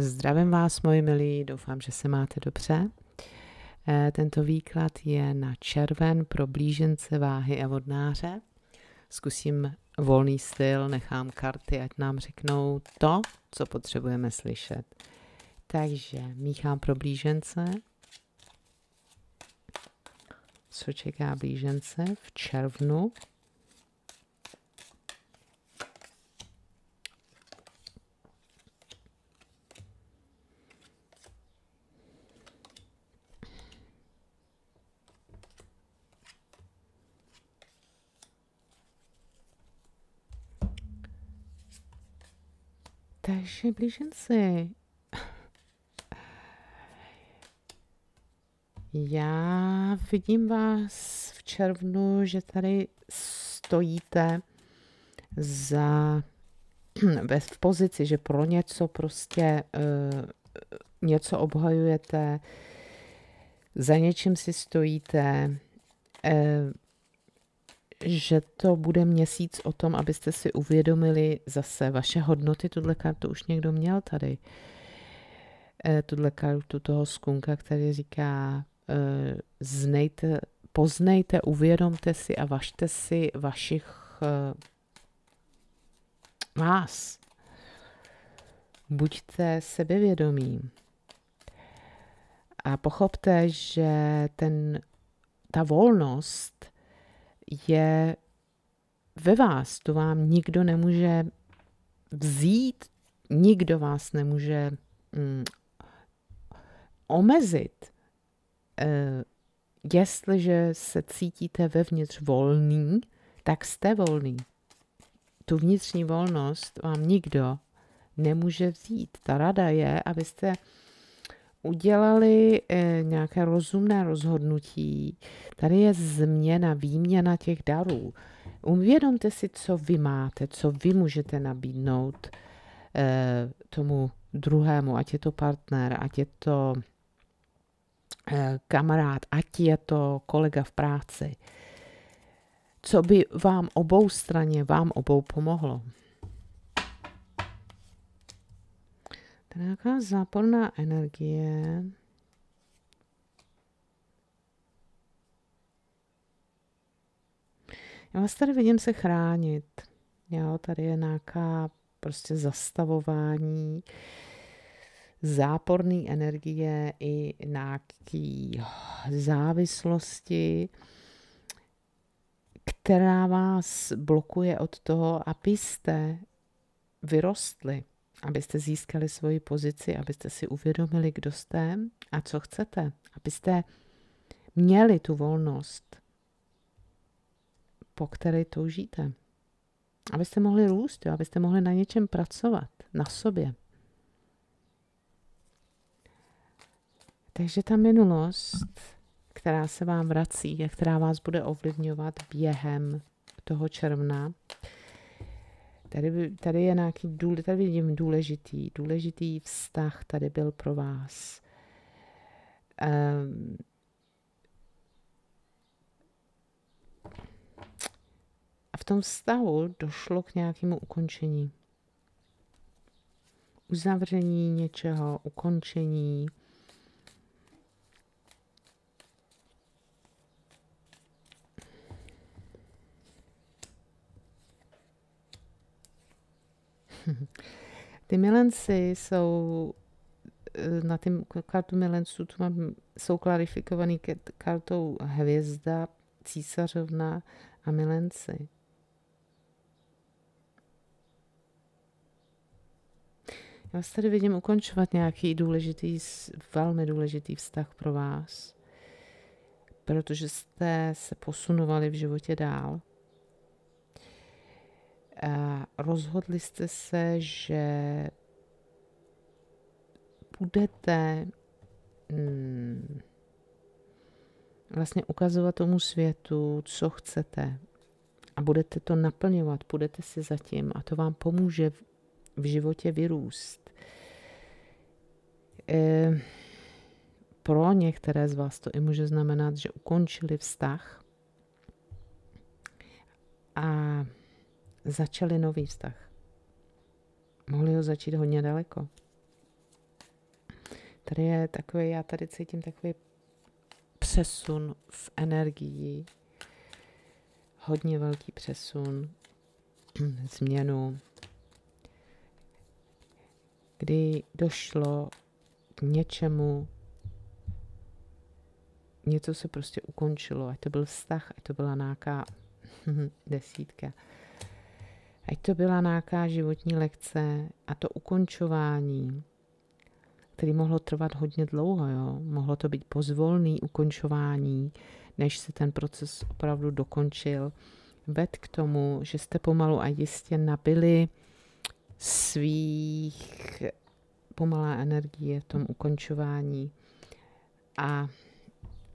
Zdravím vás, moji milí, doufám, že se máte dobře. Eh, tento výklad je na červen pro blížence váhy a vodnáře. Zkusím volný styl, nechám karty, ať nám řeknou to, co potřebujeme slyšet. Takže míchám pro blížence. Co čeká blížence v červnu Takže blíženci. Já vidím vás v červnu, že tady stojíte za v pozici, že pro něco prostě uh, něco obhajujete, za něčím si stojíte, uh, že to bude měsíc o tom, abyste si uvědomili zase vaše hodnoty. Tuhle kartu už někdo měl tady. E, tuhle kartu toho skunka, který říká, e, znejte, poznejte, uvědomte si a važte si vašich e, vás. Buďte sebevědomí. A pochopte, že ten, ta volnost je ve vás. To vám nikdo nemůže vzít, nikdo vás nemůže mm, omezit. E, jestliže se cítíte vevnitř volný, tak jste volný. Tu vnitřní volnost vám nikdo nemůže vzít. Ta rada je, abyste udělali eh, nějaké rozumné rozhodnutí. Tady je změna, výměna těch darů. Uvědomte si, co vy máte, co vy můžete nabídnout eh, tomu druhému, ať je to partner, ať je to eh, kamarád, ať je to kolega v práci. Co by vám obou straně, vám obou pomohlo. To je nějaká záporná energie. Já vás tady vidím se chránit. Jo, tady je nějaká prostě zastavování záporné energie i nějaký závislosti, která vás blokuje od toho, abyste vyrostli abyste získali svoji pozici, abyste si uvědomili, kdo jste a co chcete, abyste měli tu volnost, po které toužíte. Abyste mohli růst, jo? abyste mohli na něčem pracovat, na sobě. Takže ta minulost, která se vám vrací a která vás bude ovlivňovat během toho června, Tady, tady je nějaký, důle, tady vidím důležitý, důležitý vztah tady byl pro vás. Um, a v tom vztahu došlo k nějakému ukončení. Uzavření něčeho, ukončení, Ty milenci jsou eh, na tím kartu milenců, tu mám, jsou klarifikovaný kartou hvězda, císařovna a milenci. Já vás tady vidím ukončovat nějaký důležitý, velmi důležitý vztah pro vás, protože jste se posunovali v životě dál rozhodli jste se, že budete hmm, vlastně ukazovat tomu světu, co chcete a budete to naplňovat, budete si zatím a to vám pomůže v, v životě vyrůst. E, pro některé z vás to i může znamenat, že ukončili vztah a začali nový vztah. Mohli ho začít hodně daleko. Tady je takový, já tady cítím takový přesun v energii, hodně velký přesun, změnu, kdy došlo k něčemu, něco se prostě ukončilo, ať to byl vztah, ať to byla nějaká desítka, ať to byla nějaká životní lekce a to ukončování, který mohlo trvat hodně dlouho, jo? mohlo to být pozvolný ukončování, než se ten proces opravdu dokončil, ved k tomu, že jste pomalu a jistě nabili svých pomalá energie v tom ukončování a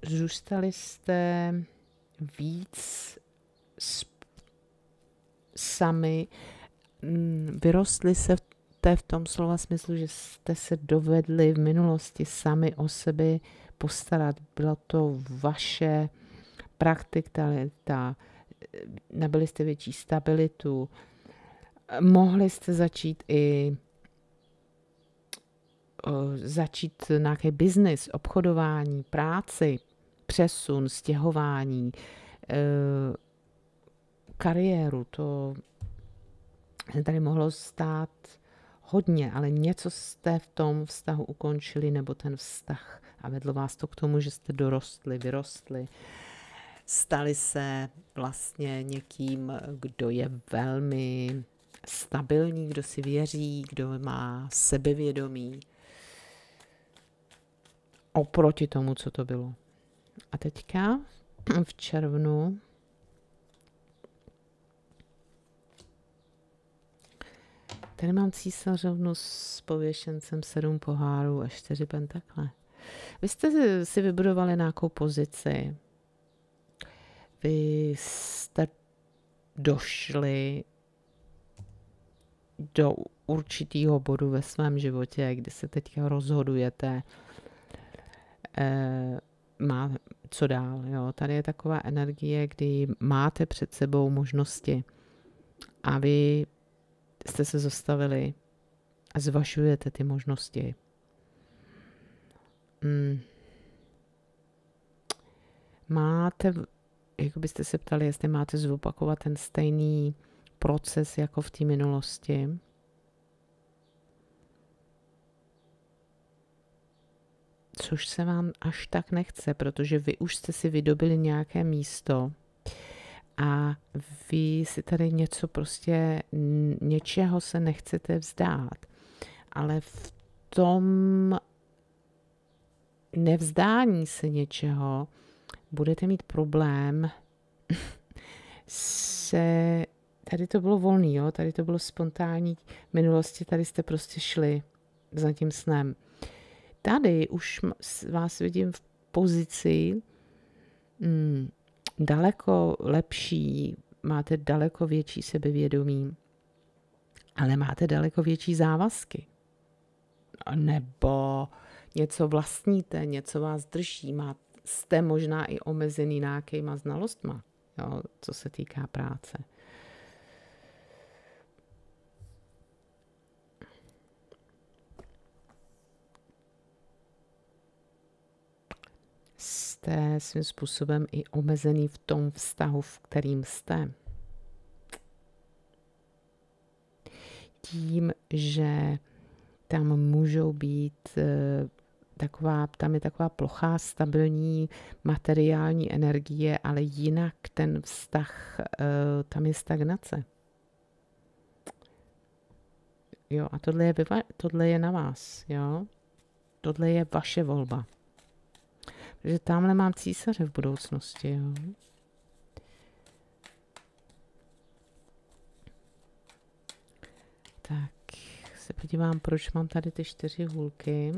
zůstali jste víc sami, mm, vyrostli se v tom slova smyslu, že jste se dovedli v minulosti sami o sebe postarat. Byla to vaše praktikalita, nabili jste větší stabilitu, mohli jste začít i začít nějaký biznis, obchodování, práci, přesun, stěhování, e, kariéru, to tady mohlo stát hodně, ale něco jste v tom vztahu ukončili, nebo ten vztah a vedlo vás to k tomu, že jste dorostli, vyrostli, stali se vlastně někým, kdo je velmi stabilní, kdo si věří, kdo má sebevědomí oproti tomu, co to bylo. A teďka v červnu Tady mám císařovnu s pověšencem sedm pohárů a čtyři pentakle. Vy jste si vybudovali nějakou pozici. Vy jste došli do určitého bodu ve svém životě, kdy se teďka rozhodujete, eh, má co dál. Jo? Tady je taková energie, kdy máte před sebou možnosti a vy jste se zastavili a zvažujete ty možnosti. Hmm. Máte, jako byste se ptali, jestli máte zopakovat ten stejný proces jako v té minulosti. Což se vám až tak nechce, protože vy už jste si vydobili nějaké místo, a vy si tady něco prostě, něčeho se nechcete vzdát. Ale v tom nevzdání se něčeho budete mít problém se, tady to bylo volný, jo? tady to bylo spontánní, v minulosti tady jste prostě šli za tím snem. Tady už vás vidím v pozici, hmm, daleko lepší, máte daleko větší sebevědomí, ale máte daleko větší závazky. Nebo něco vlastníte, něco vás drží, má, jste možná i omezený nějakýma znalostma, jo, co se týká práce. Jste svým způsobem i omezený v tom vztahu, v kterým jste. Tím, že tam můžou být eh, taková, tam je taková plochá, stabilní materiální energie, ale jinak ten vztah, eh, tam je stagnace. Jo, a tohle je, tohle je na vás, jo. Tohle je vaše volba. Takže tamhle mám císaře v budoucnosti, jo. Tak se podívám, proč mám tady ty čtyři hůlky.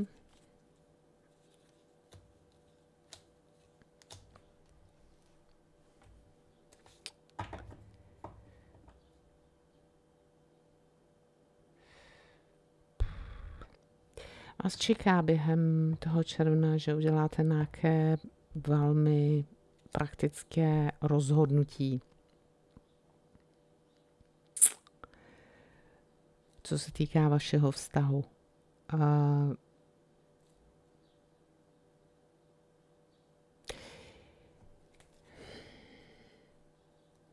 vás čeká během toho června, že uděláte nějaké velmi praktické rozhodnutí. Co se týká vašeho vztahu. Uh,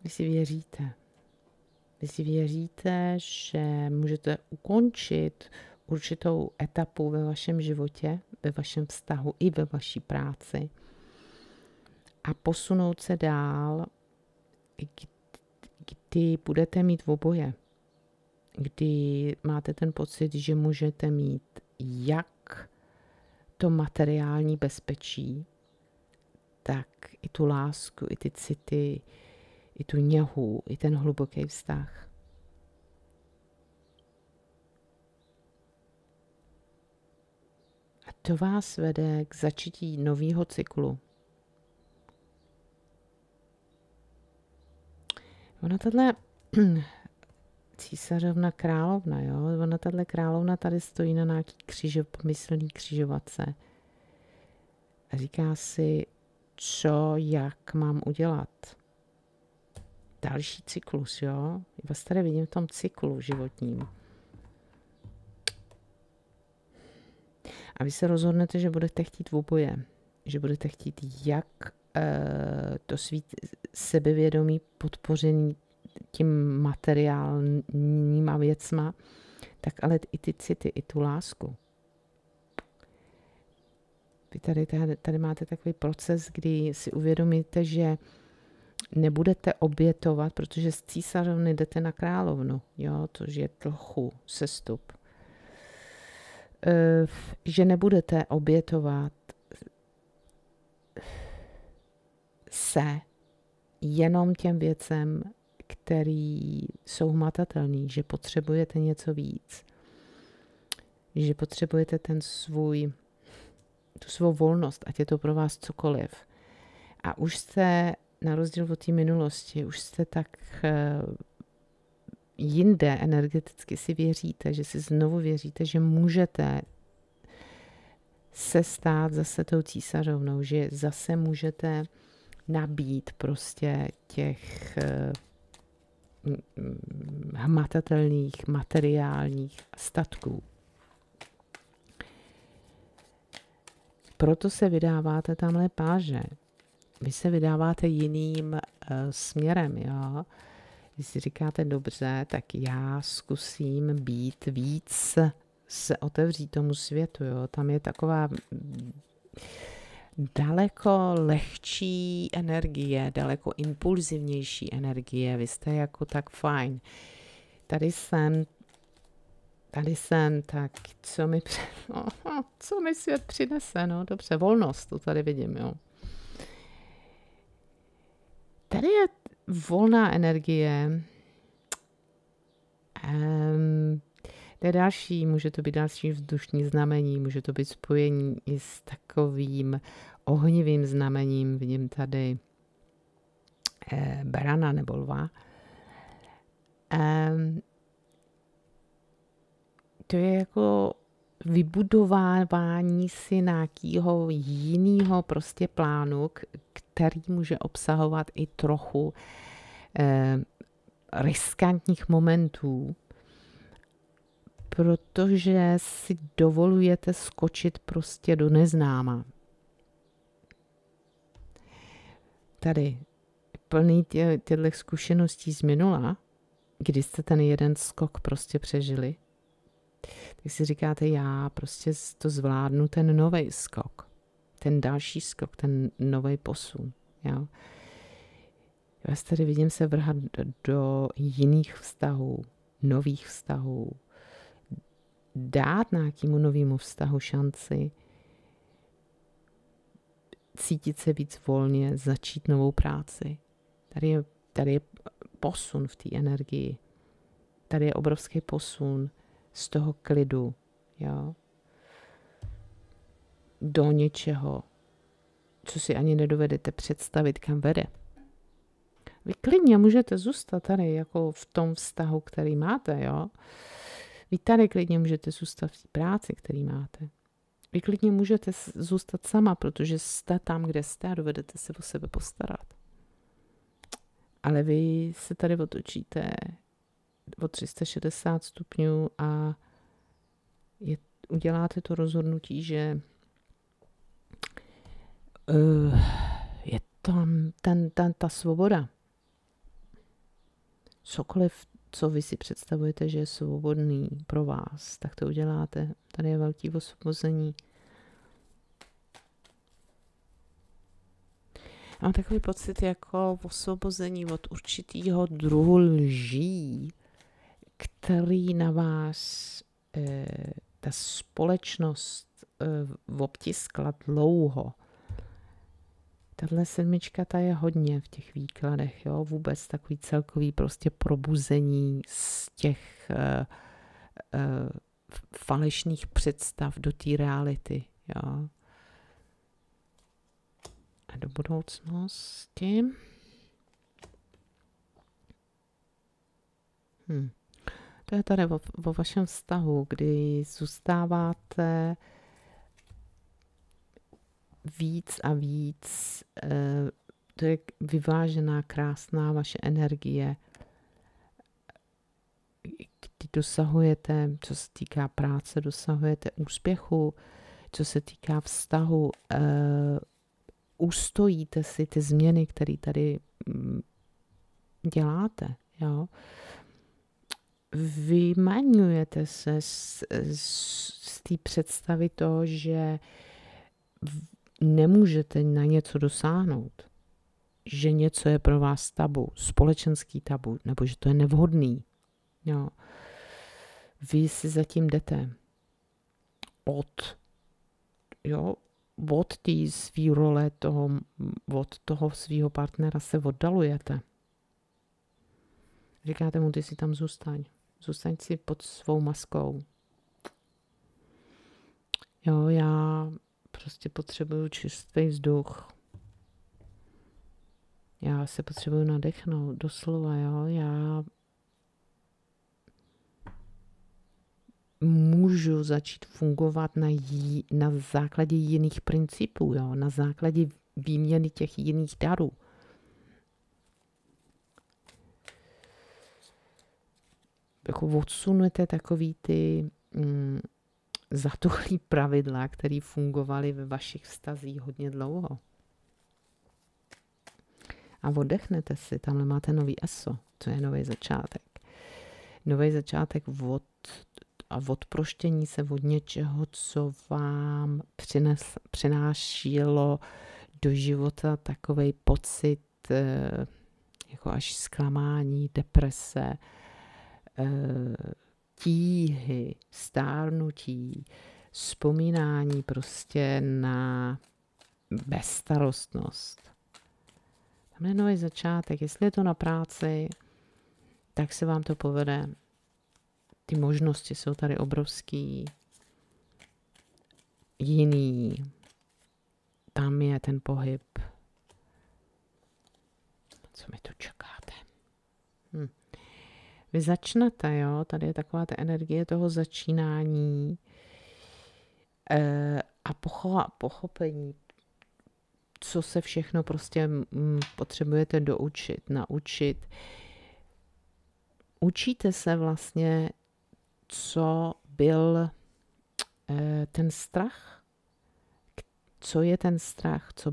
vy si věříte. Vy si věříte, že můžete ukončit uh, určitou etapu ve vašem životě, ve vašem vztahu i ve vaší práci a posunout se dál, kdy budete mít v oboje. Kdy máte ten pocit, že můžete mít jak to materiální bezpečí, tak i tu lásku, i ty city, i tu něhu, i ten hluboký vztah. To vás vede k začítí nového cyklu. Ona tahle císařovna královna, jo, ona tahle královna tady stojí na nějaký křižo, pomyslný křižovatce. A říká si, co, jak mám udělat. Další cyklus, jo. Vás tady vidím v tom cyklu životním. A vy se rozhodnete, že budete chtít oboje. Že budete chtít jak uh, to svý sebevědomí podpořený tím materiálníma věcma, tak ale i ty city, i tu lásku. Vy tady, tady, tady máte takový proces, kdy si uvědomíte, že nebudete obětovat, protože z císařovny jdete na královnu, jo, to je trochu sestup. E, že nebudete obětovat se jenom těm věcem, který jsou hmatatelný, že potřebujete něco víc, že potřebujete ten svůj tu svou volnost, ať je to pro vás cokoliv. A už jste, na rozdíl od té minulosti, už jste tak uh, jinde energeticky si věříte, že si znovu věříte, že můžete se stát zase tou císařovnou, že zase můžete nabít prostě těch uh, hmatatelných, materiálních statků. proto se vydáváte tamhle páže. Vy se vydáváte jiným uh, směrem, jo. Vy si říkáte, dobře, tak já zkusím být víc, se otevřít tomu světu, jo. Tam je taková daleko lehčí energie, daleko impulzivnější energie. Vy jste jako tak fajn. Tady jsem tady jsem, tak co mi, no, co mi svět přinese, no dobře, volnost, to tady vidím, jo. Tady je volná energie, um, to je další, může to být další vzdušní znamení, může to být spojení i s takovým ohnivým znamením, vidím tady eh, berana nebo lva. Um, to je jako vybudovávání si nějakého jiného prostě plánu, který může obsahovat i trochu eh, riskantních momentů, protože si dovolujete skočit prostě do neznáma. Tady plný tě, těchto zkušeností z minula, kdy jste ten jeden skok prostě přežili, tak si říkáte, já prostě to zvládnu ten nový skok, ten další skok, ten nový posun. Jo? Já vás tady vidím se vrhat do, do jiných vztahů, nových vztahů, dát nějakému novému vztahu šanci, cítit se víc volně, začít novou práci. Tady je, tady je posun v té energii. Tady je obrovský posun z toho klidu, jo, do něčeho, co si ani nedovedete představit, kam vede. Vy klidně můžete zůstat tady jako v tom vztahu, který máte, jo. Vy tady klidně můžete zůstat v práci, který máte. Vy klidně můžete zůstat sama, protože jste tam, kde jste a dovedete se o sebe postarat. Ale vy se tady otočíte o 360 stupňů a je, uděláte to rozhodnutí, že uh, je tam ten, ten, ta svoboda. cokoliv, co vy si představujete, že je svobodný pro vás, tak to uděláte. Tady je velký osvobození. Mám takový pocit jako osvobození od určitého druhu lží, který na vás eh, ta společnost eh, obtiskla dlouho. Tahle sedmička ta je hodně v těch výkladech, jo, vůbec takový celkový prostě probuzení z těch uh, uh, falešných představ do té reality, jo. A do budoucnosti. Hm. To je tady o, o vašem vztahu, kdy zůstáváte víc a víc, eh, to je vyvážená, krásná vaše energie, kdy dosahujete, co se týká práce, dosahujete úspěchu, co se týká vztahu, uh, ustojíte si ty změny, které tady mm, děláte. Jo? Vymaňujete se z, z, z té představy toho, že nemůžete na něco dosáhnout, že něco je pro vás tabu, společenský tabu, nebo že to je nevhodný. Jo. Vy si zatím jdete od, jo, od té svý role, toho, od toho svého partnera se oddalujete. Říkáte mu, ty si tam zůstaň. Zůstaň si pod svou maskou. Jo, já prostě potřebuju čistý vzduch. Já se potřebuju nadechnout, doslova, jo. Já můžu začít fungovat na, jí, na základě jiných principů, jo, na základě výměny těch jiných darů. Jako odsunete takový ty mm, zatuchlý pravidla, které fungovaly ve vašich vztazích hodně dlouho. A oddechnete si, tamhle máte nový ESO, co je nový začátek. Nový začátek od, a odproštění se od něčeho, co vám přines, přinášilo do života takový pocit eh, jako až zklamání, deprese, tíhy, stárnutí, vzpomínání prostě na bezstarostnost. Tam je nový začátek. Jestli je to na práci, tak se vám to povede. Ty možnosti jsou tady obrovský. Jiný. Tam je ten pohyb. Co mi tu čekáte? Hm. Vy začnete, jo, tady je taková ta energie toho začínání e, a pocho- pochopení, co se všechno prostě m, potřebujete doučit, naučit. Učíte se vlastně, co byl e, ten strach, co je ten strach, co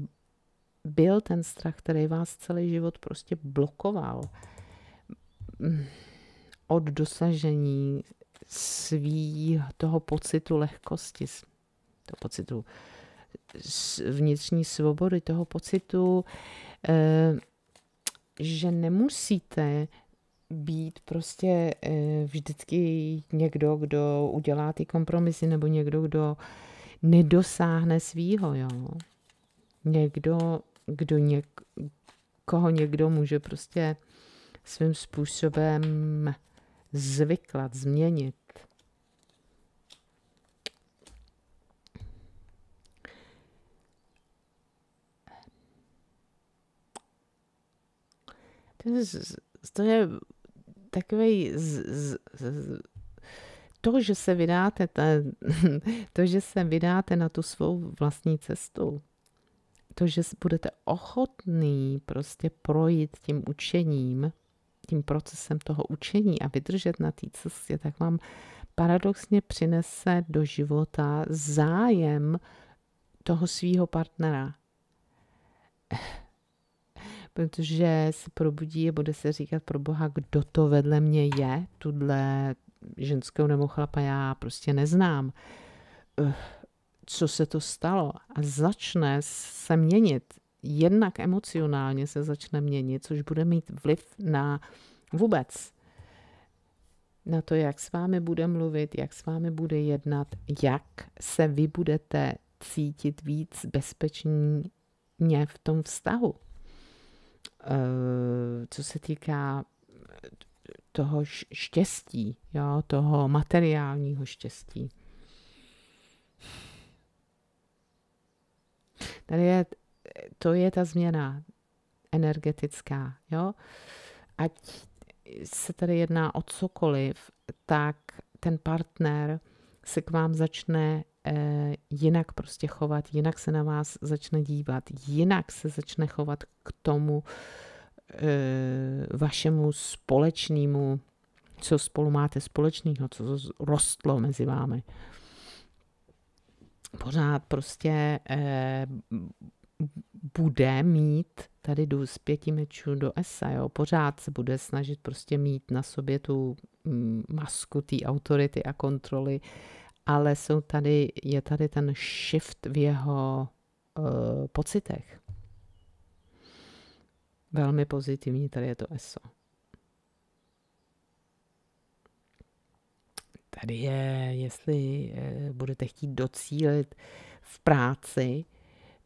byl ten strach, který vás celý život prostě blokoval od dosažení svý toho pocitu lehkosti, toho pocitu vnitřní svobody, toho pocitu, eh, že nemusíte být prostě eh, vždycky někdo, kdo udělá ty kompromisy, nebo někdo, kdo nedosáhne svýho, jo. Někdo, kdo něk, koho někdo může prostě svým způsobem zvyklat, změnit. To je, takový to, že se vydáte, ta, to, že se vydáte na tu svou vlastní cestu, to, že budete ochotný prostě projít tím učením, tím procesem toho učení a vydržet na té cestě, tak vám paradoxně přinese do života zájem toho svého partnera. protože se probudí a bude se říkat pro boha, kdo to vedle mě je, tuhle ženskou nebo chlapa já prostě neznám. Co se to stalo? A začne se měnit. Jednak emocionálně se začne měnit, což bude mít vliv na vůbec na to, jak s vámi bude mluvit, jak s vámi bude jednat, jak se vy budete cítit víc bezpečně v tom vztahu. Eh, co se týká toho štěstí, jo, toho materiálního štěstí. Tady je, to je ta změna energetická, jo. Ať se tady jedná o cokoliv, tak ten partner se k vám začne eh, jinak prostě chovat, jinak se na vás začne dívat, jinak se začne chovat k tomu eh, vašemu společnému, co spolu máte společného, co rostlo mezi vámi. Pořád prostě eh, bude mít tady jdu z pěti mečů do esa, jo, pořád se bude snažit prostě mít na sobě tu mm, masku té autority a kontroly, ale jsou tady, je tady ten shift v jeho uh, pocitech. Velmi pozitivní, tady je to ESO. Tady je, jestli uh, budete chtít docílit v práci,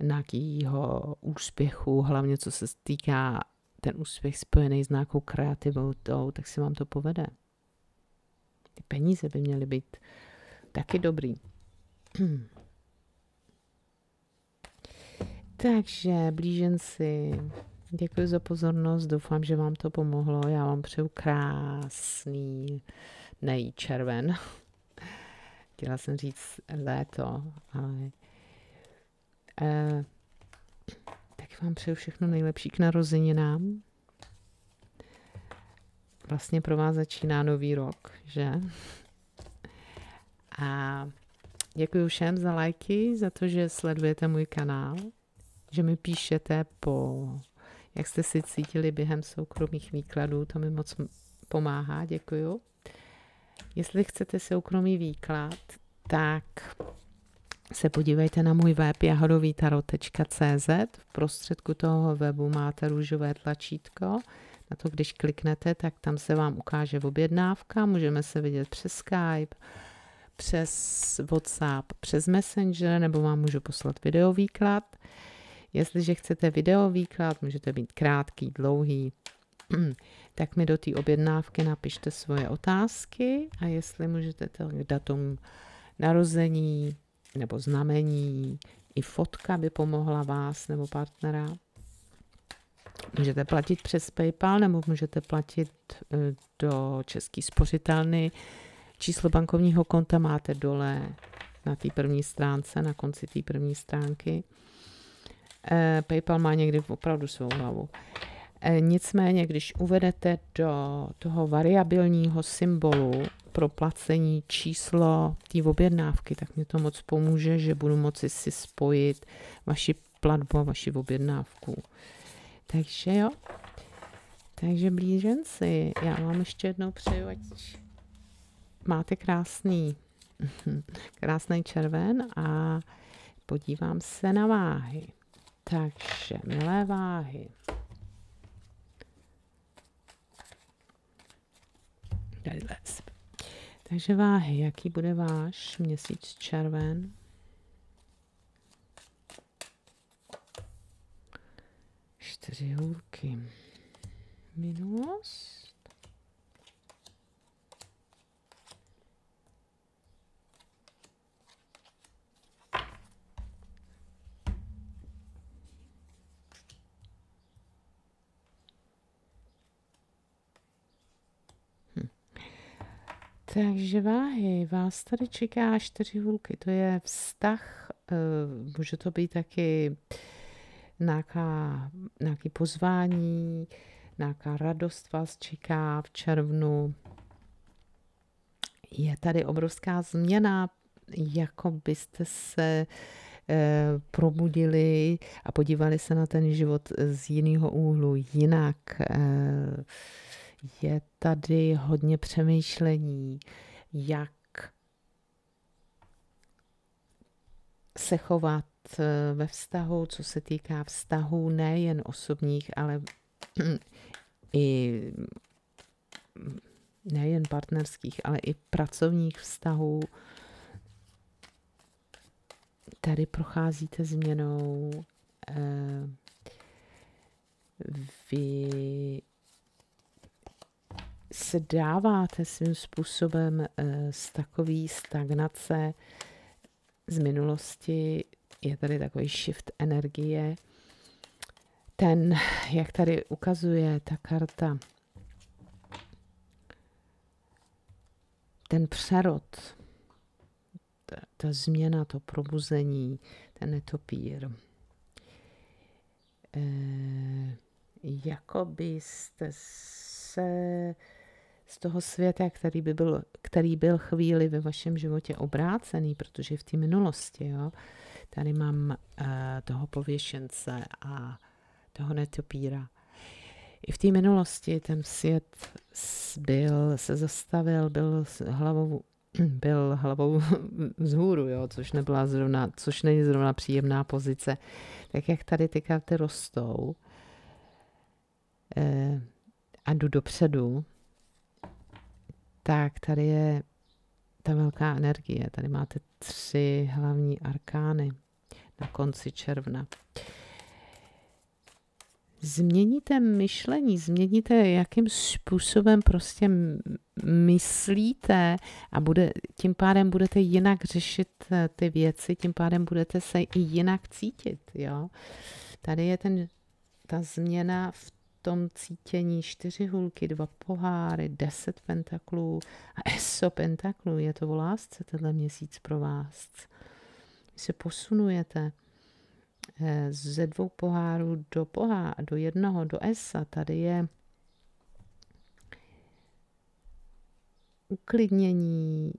nějakého úspěchu, hlavně co se týká ten úspěch spojený s nějakou kreativitou, tak si vám to povede. Ty peníze by měly být taky dobrý. Takže blíženci, děkuji za pozornost, doufám, že vám to pomohlo. Já vám přeju krásný nejčerven. Chtěla jsem říct léto, ale Eh, tak vám přeju všechno nejlepší k narozeninám. Vlastně pro vás začíná nový rok, že? A děkuji všem za lajky, za to, že sledujete můj kanál, že mi píšete po, jak jste si cítili během soukromých výkladů, to mi moc pomáhá, děkuju. Jestli chcete soukromý výklad, tak se podívejte na můj web jahodovýtarot.cz. V prostředku toho webu máte růžové tlačítko. Na to, když kliknete, tak tam se vám ukáže objednávka. Můžeme se vidět přes Skype, přes WhatsApp, přes Messenger, nebo vám můžu poslat videovýklad. Jestliže chcete videovýklad, můžete být krátký, dlouhý, tak mi do té objednávky napište svoje otázky a jestli můžete datum narození, nebo znamení, i fotka by pomohla vás nebo partnera. Můžete platit přes PayPal nebo můžete platit e, do České spořitelny. Číslo bankovního konta máte dole na té první stránce, na konci té první stránky. E, PayPal má někdy opravdu svou hlavu. E, nicméně, když uvedete do toho variabilního symbolu pro placení číslo té objednávky, tak mě to moc pomůže, že budu moci si spojit vaši platbu a vaši objednávku. Takže jo. Takže blíženci, já vám ještě jednou přeju, ať máte krásný, krásný červen a podívám se na váhy. Takže, milé váhy. Tady takže váhy, jaký bude váš měsíc červen? Čtyři hůlky. Minulost. Takže váhy, vás tady čeká čtyři hůlky. To je vztah, eh, může to být taky nějaká, nějaký pozvání, nějaká radost vás čeká v červnu. Je tady obrovská změna, jako byste se eh, probudili a podívali se na ten život z jiného úhlu, jinak. Je tady hodně přemýšlení, jak se chovat eh, ve vztahu, co se týká vztahů nejen osobních, ale i nejen partnerských, ale i pracovních vztahů. Tady procházíte změnou. Eh, vy se dáváte svým způsobem eh, z takové stagnace z minulosti. Je tady takový shift energie. Ten, jak tady ukazuje ta karta, ten přerod, ta, ta změna, to probuzení, ten netopír. E, jako byste se z toho světa, který, by byl, který byl chvíli ve vašem životě obrácený, protože v té minulosti, jo, tady mám uh, toho pověšence a toho netopíra. I v té minulosti ten svět byl, se zastavil, byl hlavou, byl hlavou vzhůru, jo, což, nebyla zrovna, což není zrovna příjemná pozice. Tak jak tady ty karty rostou eh, a jdu dopředu, tak tady je ta velká energie. Tady máte tři hlavní arkány na konci června. Změníte myšlení, změníte, jakým způsobem prostě myslíte a bude, tím pádem budete jinak řešit eh, ty věci, tím pádem budete se i jinak cítit. Jo? Tady je ten, ta změna v tom cítění čtyři hulky, dva poháry, deset pentaklů a eso pentaklů. Je to o lásce tenhle měsíc pro vás. Vy se posunujete eh, ze dvou pohárů do pohá, do jednoho, do esa. Tady je uklidnění,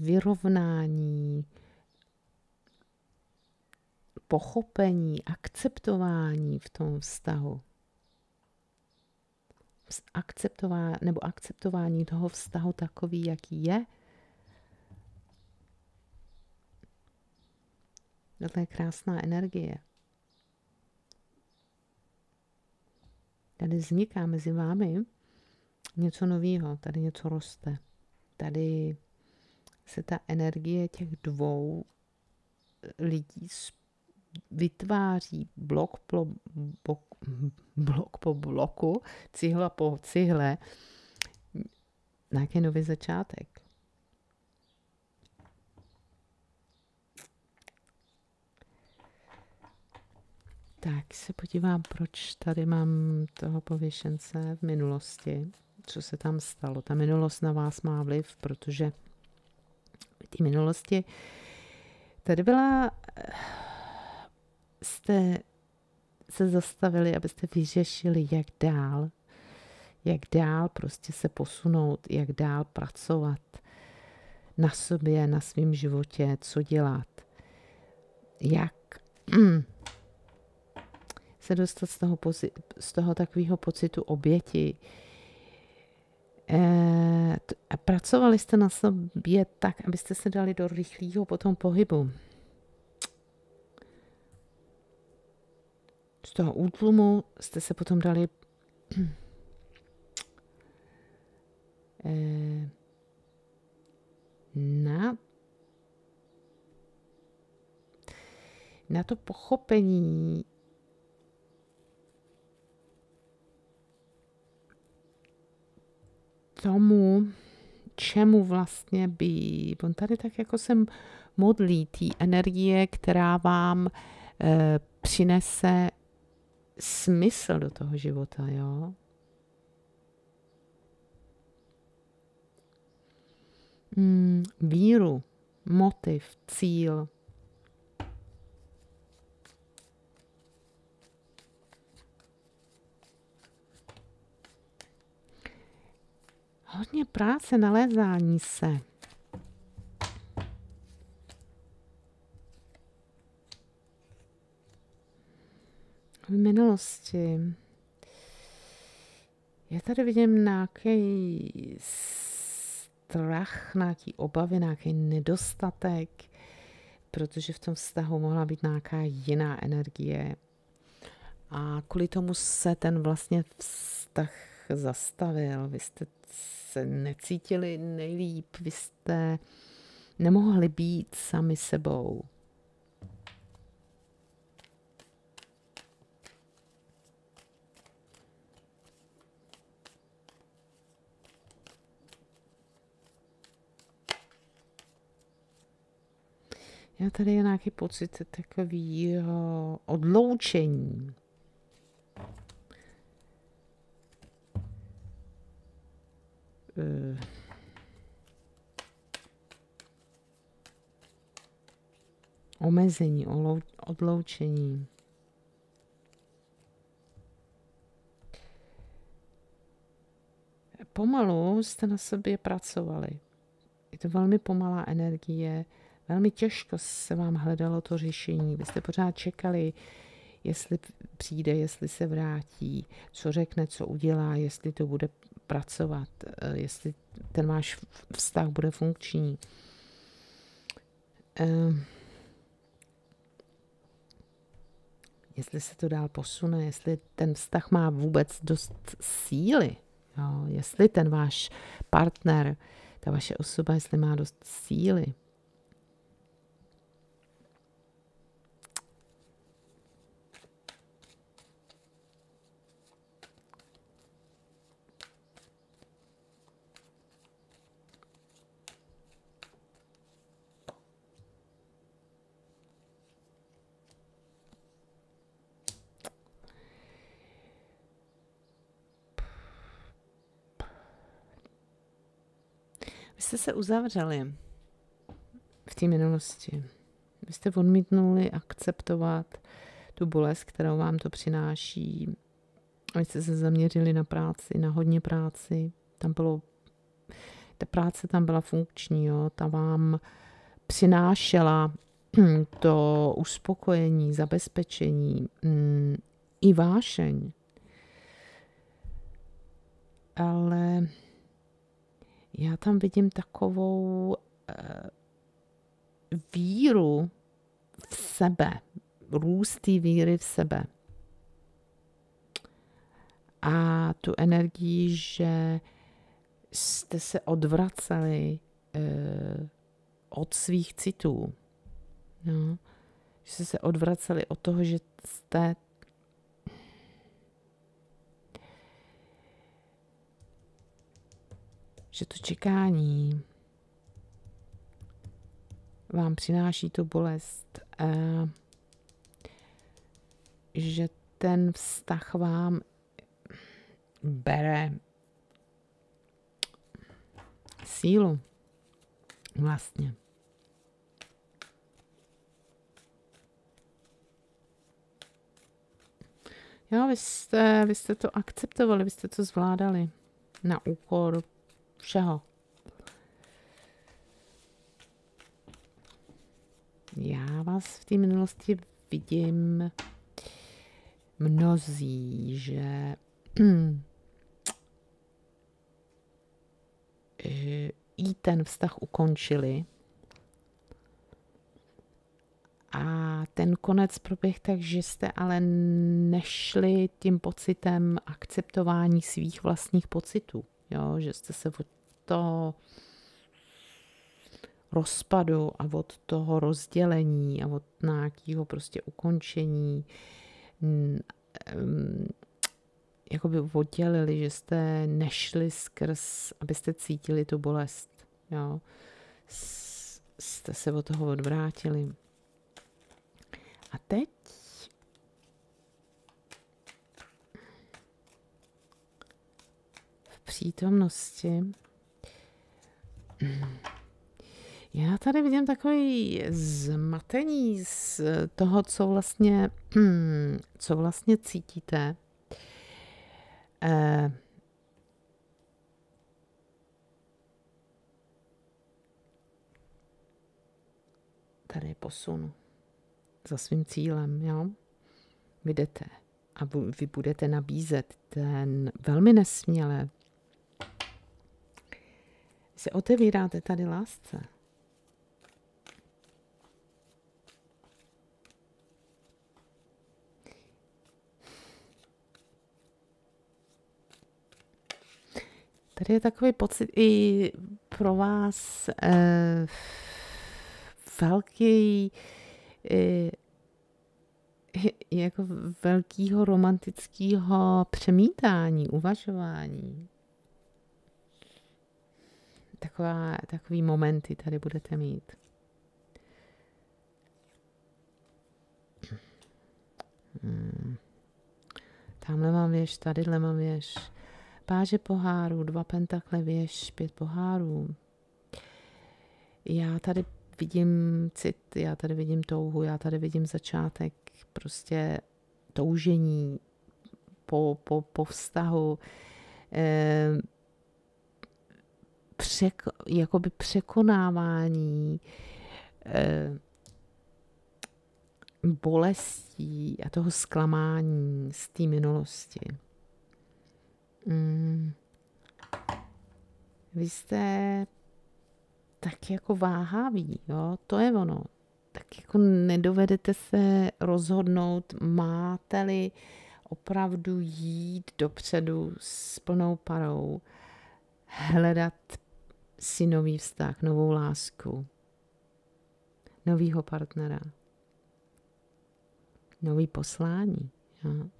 vyrovnání, pochopení, akceptování v tom vztahu. Akceptování, nebo akceptování toho vztahu takový, jaký je. To je krásná energie. Tady vzniká mezi vámi něco nového, tady něco roste. Tady se ta energie těch dvou lidí vytváří blok po, blok, blok po bloku, cihla po cihle, nějaký nový začátek. Tak se podívám, proč tady mám toho pověšence v minulosti, co se tam stalo. Ta minulost na vás má vliv, protože té minulosti tady byla jste se zastavili, abyste vyřešili, jak dál, jak dál prostě se posunout, jak dál pracovat na sobě, na svém životě, co dělat, jak se dostat z toho, z toho takového pocitu oběti. E, pracovali jste na sobě tak, abyste se dali do rychlého potom pohybu. Toho útlumu jste se potom dali eh, na na to pochopení tomu, čemu vlastně by. On tady tak jako se modlí té energie, která vám e, přinese smysl do toho života, jo? Mm, víru, motiv, cíl. Hodně práce, nalézání se. V minulosti. Já tady vidím nějaký strach, nějaký obavy, nějaký nedostatek, protože v tom vztahu mohla být nějaká jiná energie. A kvůli tomu se ten vlastně vztah zastavil. Vy jste se necítili nejlíp, vy jste nemohli být sami sebou. Já tady je nějaký pocit takového odloučení. Uh. Omezení, odloučení. Pomalu jste na sobě pracovali. Je to velmi pomalá energie velmi těžko se vám hledalo to řešení. Vy jste pořád čekali, jestli přijde, jestli se vrátí, co řekne, co udělá, jestli to bude pracovat, eh, jestli ten váš vztah bude funkční. Ehm, jestli se to dál posune, jestli ten vztah má vůbec dost síly, jo, jestli ten váš partner, ta vaše osoba, jestli má dost síly. Vy jste se uzavřeli v té minulosti. Vy jste odmítnuli akceptovat tu bolest, kterou vám to přináší. Vy jste se zaměřili na práci, na hodně práci. Tam bylo, ta práce tam byla funkční, jo? ta vám přinášela to uspokojení, zabezpečení mm, i vášeň. Ale já tam vidím takovou eh, víru v sebe, růst víry v sebe. A tu energii, že jste se odvraceli eh, od svých citů. No. Že jste se odvraceli od toho, že jste že to čekání vám přináší tu bolest, že ten vztah vám bere sílu vlastně. Jo, vy jste, vy jste to akceptovali, vy jste to zvládali na úkor všeho. Já vás v té minulosti vidím mnozí, že i ten vztah ukončili a ten konec proběh tak, že jste ale nešli tím pocitem akceptování svých vlastních pocitů jo, že jste se od toho rozpadu a od toho rozdělení a od nějakého prostě ukončení jakoby oddělili, že jste nešli skrz, abyste cítili tu bolest. Jo. Jste se od toho odvrátili. A teď přítomnosti. Já tady vidím takový zmatení z toho, co vlastně, co vlastně cítíte. Eh, tady posunu za svým cílem, jo. Vy jdete a vy budete nabízet ten velmi nesměle, se otevíráte tady lásce. Tady je takový pocit i pro vás eh, velký eh, jako velkého romantického přemítání, uvažování. Taková, takový momenty tady budete mít. Hmm. Tamhle mám věž, tadyhle mám věž. Páže pohárů, dva pentakle, věž, pět pohárů. Já tady vidím cit, já tady vidím touhu, já tady vidím začátek prostě toužení po, po, po vztahu, eh, přek, jakoby překonávání eh, bolestí a toho zklamání z té minulosti. Mm. Vy jste tak jako váhavý, jo, to je ono. Tak jako nedovedete se rozhodnout, máte-li opravdu jít dopředu s plnou parou, hledat si nový vztah, novou lásku, novýho partnera, nový poslání. Jo.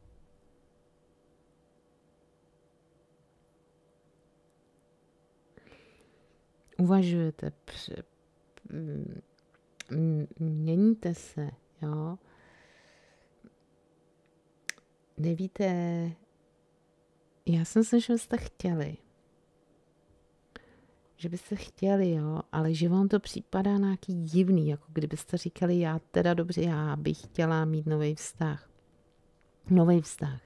uvažujete, měníte se, jo. Nevíte, já jsem si, že byste chtěli, že byste chtěli, jo, ale že vám to připadá nějaký divný, jako kdybyste říkali, já teda dobře, já bych chtěla mít nový vztah. Nový vztah,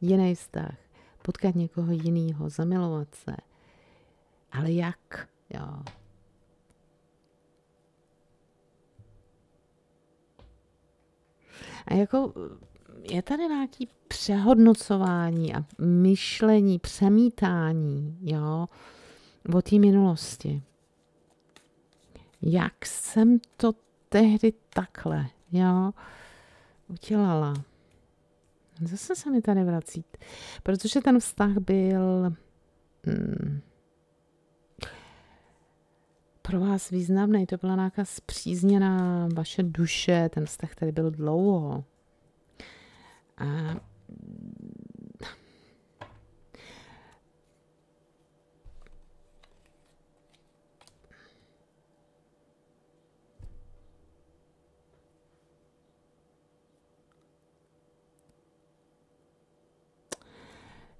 jiný vztah, potkat někoho jiného, zamilovat se. Ale jak? Jo. A jako je tady nějaký přehodnocování a myšlení, přemítání, jo, o té minulosti. Jak jsem to tehdy takhle, jo, udělala. Zase se mi tady vrací, protože ten vztah byl hmm, pro vás významný, to byla nějaká zpřízněná vaše duše, ten vztah tady byl dlouho. A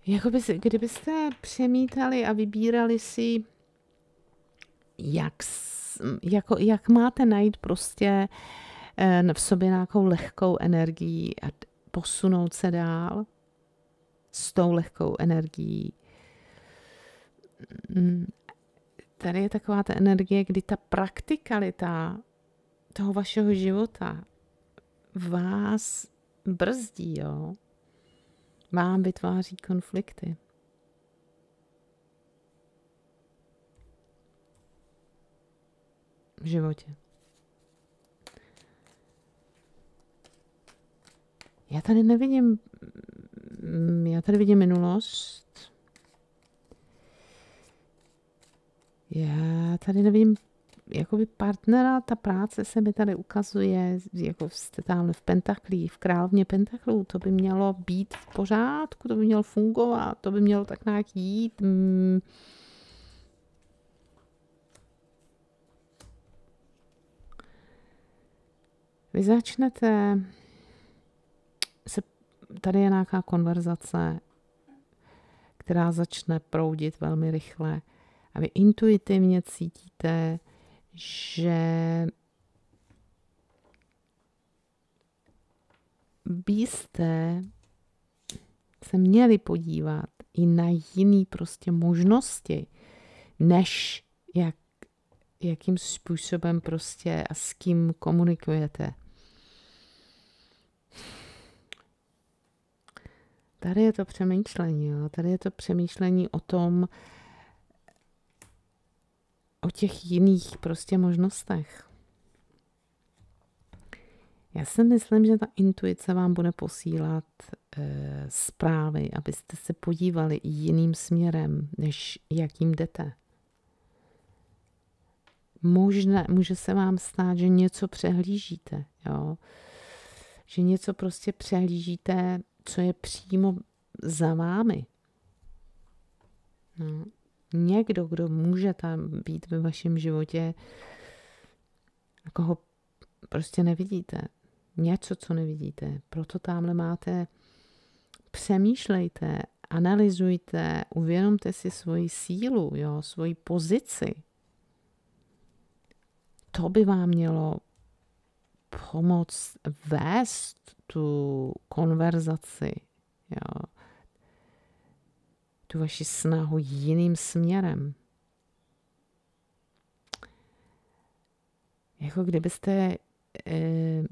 Jakoby, kdybyste přemítali a vybírali si jak, jako, jak máte najít prostě eh, v sobě nějakou lehkou energii a posunout se dál s tou lehkou energií. Mm, tady je taková ta energie, kdy ta praktikalita toho vašeho života vás brzdí, jo? Vám vytváří konflikty. v životě. Já tady nevidím, mm, já tady vidím minulost. Já tady nevidím jakoby partnera, ta práce se mi tady ukazuje, jako jste tam v pentaklí, v královně pentaklů, to by mělo být v pořádku, to by mělo fungovat, to by mělo tak nějak jít. Mm, Vy začnete, se, tady je nějaká konverzace, která začne proudit velmi rychle a vy intuitivně cítíte, že byste se měli podívat i na jiné prostě možnosti, než jak, jakým způsobem prostě a s kým komunikujete. Tady je to přemýšlení, jo? tady je to přemýšlení o tom, o těch jiných prostě možnostech. Já si myslím, že ta intuice vám bude posílat e, zprávy, abyste se podívali jiným směrem, než jakým jdete. Možná, může se vám stát, že něco přehlížíte, jo? že něco prostě přehlížíte, co je přímo za vámi. No. Někdo, kdo může tam být ve vašem životě, koho prostě nevidíte. Něco, co nevidíte. Proto tamhle máte, přemýšlejte, analyzujte, uvědomte si svoji sílu, jo, svoji pozici. To by vám mělo pomoct vést tu konverzaci, jo, tu vaši snahu jiným směrem. Jako kdybyste eh,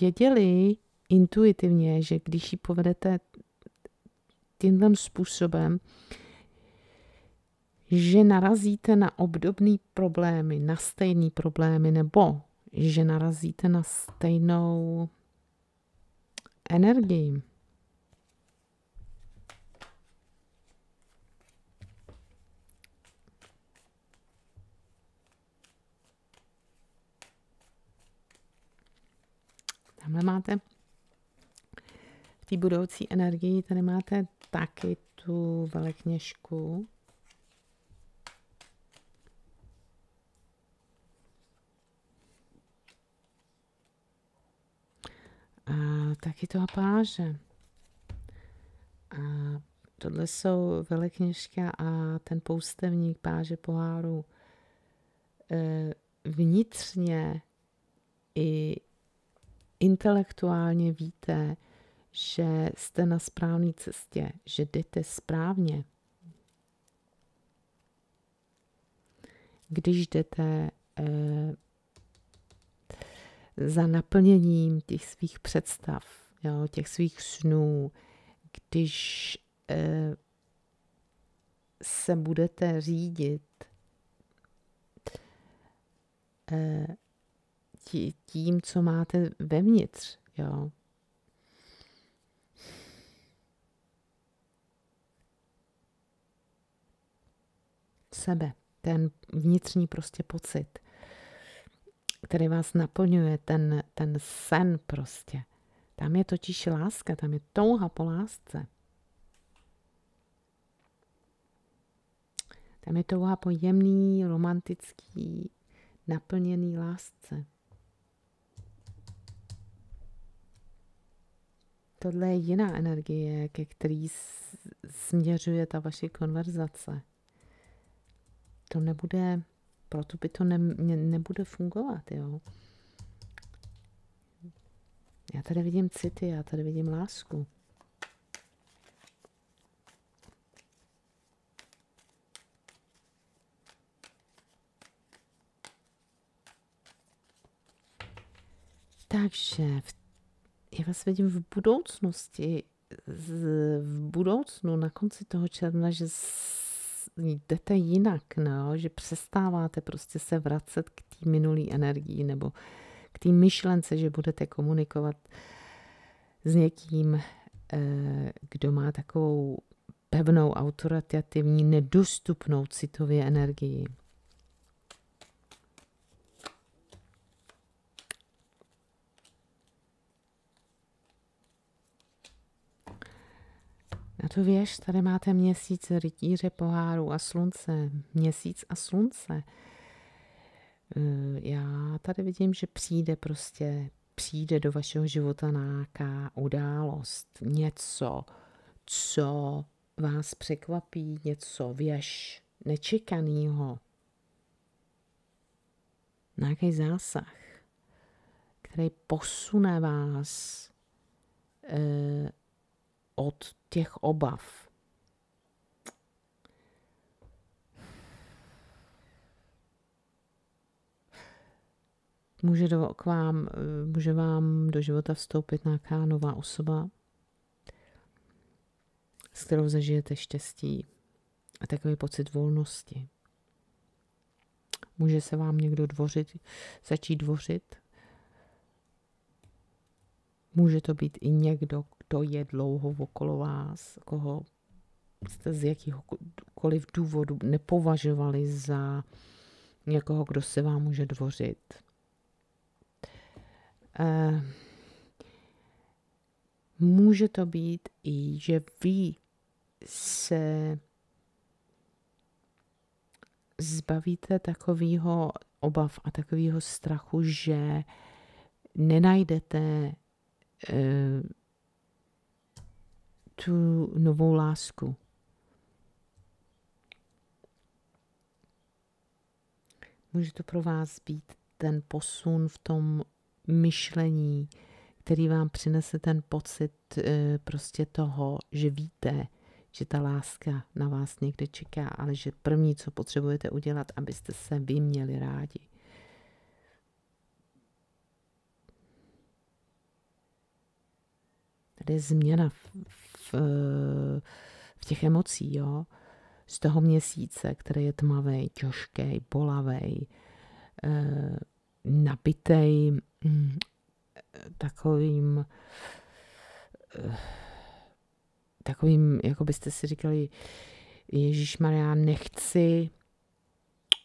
věděli intuitivně, že když ji povedete tímhle způsobem, že narazíte na obdobné problémy, na stejné problémy, nebo že narazíte na stejnou energii. Tamhle máte v té budoucí energii, tady máte taky tu velekněžku. A taky toho páže. A tohle jsou velekněžka a ten poustevník páže poháru e, vnitřně i intelektuálně víte, že jste na správné cestě, že jdete správně. Když jdete eh, za naplněním těch svých představ, jo, těch svých snů, když eh, se budete řídit eh, tím, co máte vevnitř. Jo. Sebe, ten vnitřní prostě pocit, který vás naplňuje, ten, ten sen prostě. Tam je totiž láska, tam je touha po lásce. Tam je touha po jemný, romantický, naplněný lásce. Tohle je jiná energie, ke který směřuje ta vaše konverzace. To nebude, proto by to ne, ne, nebude fungovat, jo. Já tady vidím city, já tady vidím lásku. Takže v já vás vidím v budoucnosti, v budoucnu, na konci toho června, že jdete jinak, no, že přestáváte prostě se vracet k té minulé energii nebo k té myšlence, že budete komunikovat s někým, eh, kdo má takovou pevnou, autoritativní, nedostupnou citově energii. Tu věž tady máte měsíc, rytíře poháru a slunce. Měsíc a slunce. Eh, já tady vidím, že přijde prostě, přijde do vašeho života nějaká událost, něco, co vás překvapí, něco věž nečekaného. Nějaký zásah, který posune vás eh, od těch obav. Může, do, k vám, může vám do života vstoupit nějaká nová osoba. s kterou zažijete štěstí a takový pocit volnosti. Může se vám někdo dvořit, začít dvořit. Může to být i někdo, kdo je dlouho okolo vás, koho jste z jakýhokoliv důvodu nepovažovali za někoho, kdo se vám může dvořit. Eh, může to být i, že vy se zbavíte takového obav a takového strachu, že nenajdete uh, tu novou lásku. Může to pro vás být ten posun v tom myšlení, který vám přinese ten pocit uh, prostě toho, že víte, že ta láska na vás někde čeká, ale že první, co potřebujete udělat, abyste se vy měli rádi. Tady je změna v, v, těch emocích, jo. Z toho měsíce, který je tmavý, těžký, bolavý, eh, nabitej hm, takovým eh, takovým, jako byste si říkali, Ježíš Maria, nechci,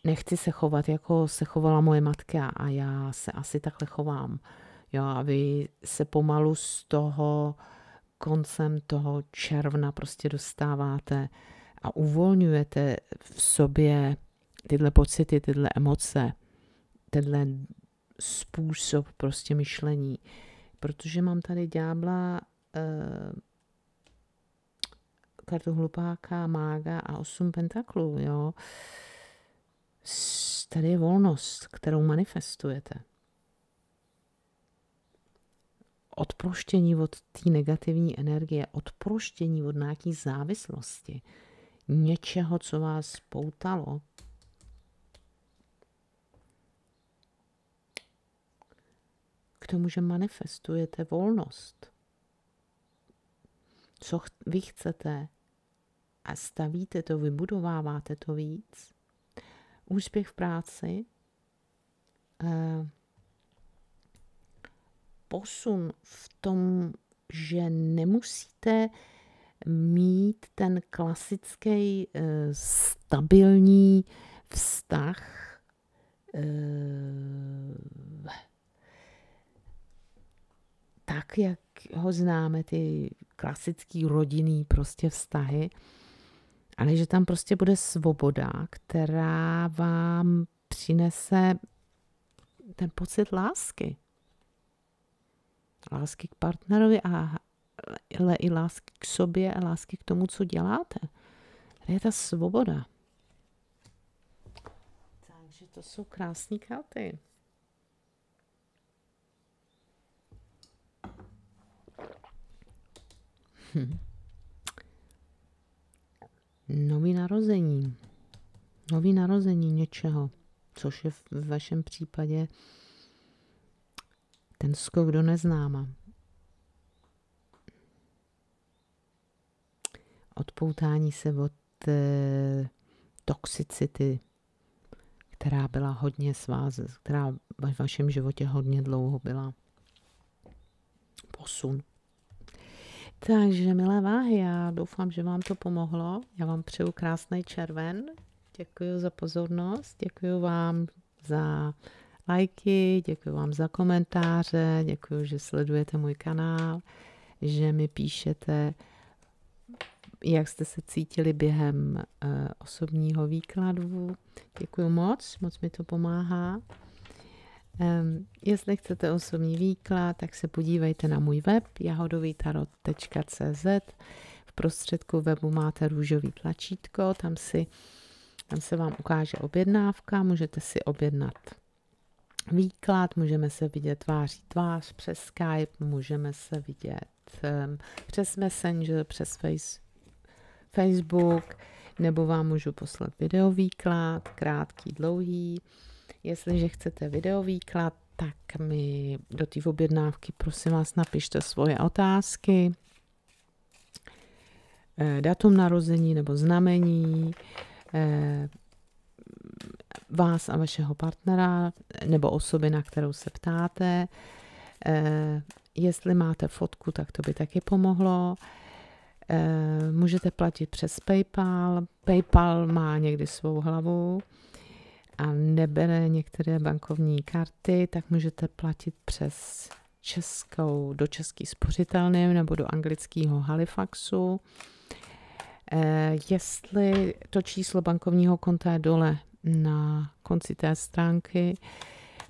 nechci se chovat, jako se chovala moje matka a já se asi takhle chovám. Jo, a vy se pomalu z toho koncem toho června prostě dostáváte a uvolňujete v sobě tyhle pocity, tyhle emoce, tenhle způsob prostě myšlení. Protože mám tady ďábla uh, kartu hlupáka, mága a osm pentaklů, jo. Tady je volnost, kterou manifestujete. Odproštění od té negativní energie, odproštění od nějaké závislosti, něčeho, co vás poutalo. K tomu, že manifestujete volnost. Co vy chcete, a stavíte to, vybudováváte to víc. Úspěch v práci, eh, posun v tom, že nemusíte mít ten klasický eh, stabilní vztah eh, tak, jak ho známe, ty klasický rodinný prostě vztahy, ale že tam prostě bude svoboda, která vám přinese ten pocit lásky. Lásky k partnerovi a ale i lásky k sobě a lásky k tomu, co děláte. Tady je ta svoboda. Takže to jsou krásné karty. Hm nový narození. Nový narození něčeho, což je v vašem případě ten skok do neznáma. Odpoutání se od e, toxicity, která byla hodně s vás, která ve vašem životě hodně dlouho byla. Posun. Takže, milé váhy, já doufám, že vám to pomohlo. Já vám přeju krásný červen. Děkuji za pozornost, děkuji vám za lajky, děkuji vám za komentáře, děkuji, že sledujete můj kanál, že mi píšete, jak jste se cítili během uh, osobního výkladu. Děkuji moc, moc mi to pomáhá. Um, jestli chcete osobní výklad, tak se podívejte na můj web jahodovitarot.cz. V prostředku webu máte růžový tlačítko, tam, si, tam se vám ukáže objednávka, můžete si objednat výklad, můžeme se vidět tváří tvář přes Skype, můžeme se vidět um, přes Messenger, přes face, Facebook, nebo vám můžu poslat videovýklad, krátký, dlouhý. Jestliže chcete videovýklad, tak mi do té objednávky prosím vás napište svoje otázky. eh, datum narození nebo znamení, eh, vás a vašeho partnera nebo osoby, na kterou se ptáte. Eh, jestli máte fotku, tak to by taky pomohlo. Eh, můžete platit přes PayPal. PayPal má někdy svou hlavu a nebere některé bankovní karty, tak můžete platit přes českou, do český spořitelny nebo do anglického Halifaxu. Eh, jestli to číslo bankovního konta je dole na konci té stránky,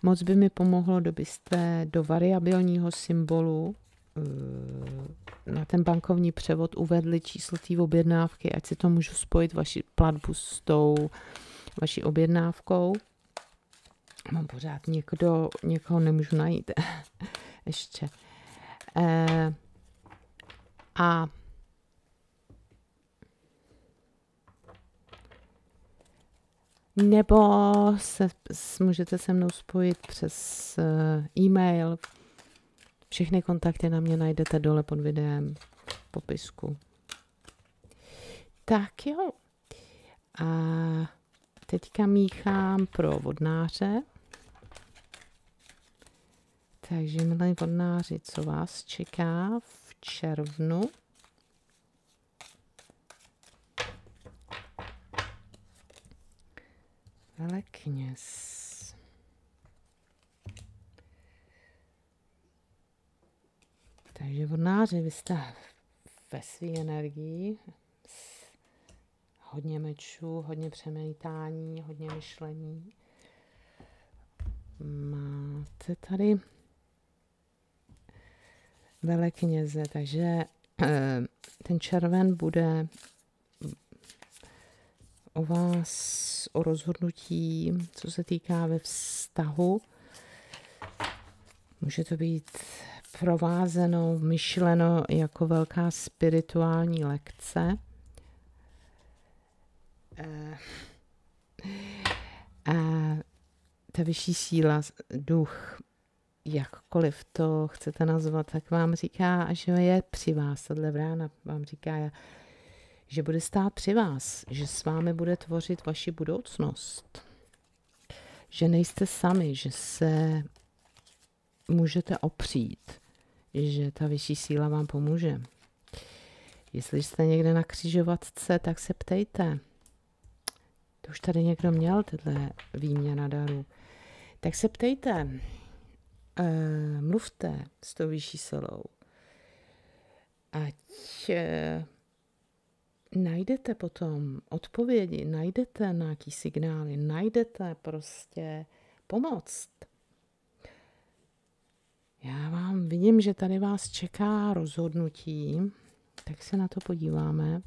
moc by mi pomohlo, kdybyste do variabilního symbolu eh, na ten bankovní převod uvedli číslo té objednávky, ať si to můžu spojit vaši platbu s tou vaší objednávkou. Mám pořád někdo, někoho nemůžu najít. Ještě. E, a nebo se, můžete se mnou spojit přes eh, e-mail. Všechny kontakty na mě najdete dole pod videem v popisku. Tak jo. A teďka míchám pro vodnáře. Takže milí vodnáři, co vás čeká v červnu? Velekněz. Takže vodnáři, vy jste ve své energii, hodně mečů, hodně přemítání, hodně myšlení. Máte tady velekněze, takže eh, ten červen bude o vás, o rozhodnutí, co se týká ve vztahu. Může to být provázeno, myšleno jako velká spirituální lekce. Eh, a ta vyšší síla, duch, jakkoliv to chcete nazvat, tak vám říká, že je při vás. Tato vrána vám říká, že bude stát při vás, že s vámi bude tvořit vaši budoucnost. Že nejste sami, že se můžete opřít, že ta vyšší síla vám pomůže. Jestli jste někde na křižovatce, tak se ptejte. To už tady někdo měl, tyhle výměna darů. Tak se ptejte, uh, mluvte s tou vyšší silou. Ať uh, najdete potom odpovědi, najdete nějaký signály, najdete prostě pomoc. Já vám vidím, že tady vás čeká rozhodnutí, tak se na to podíváme.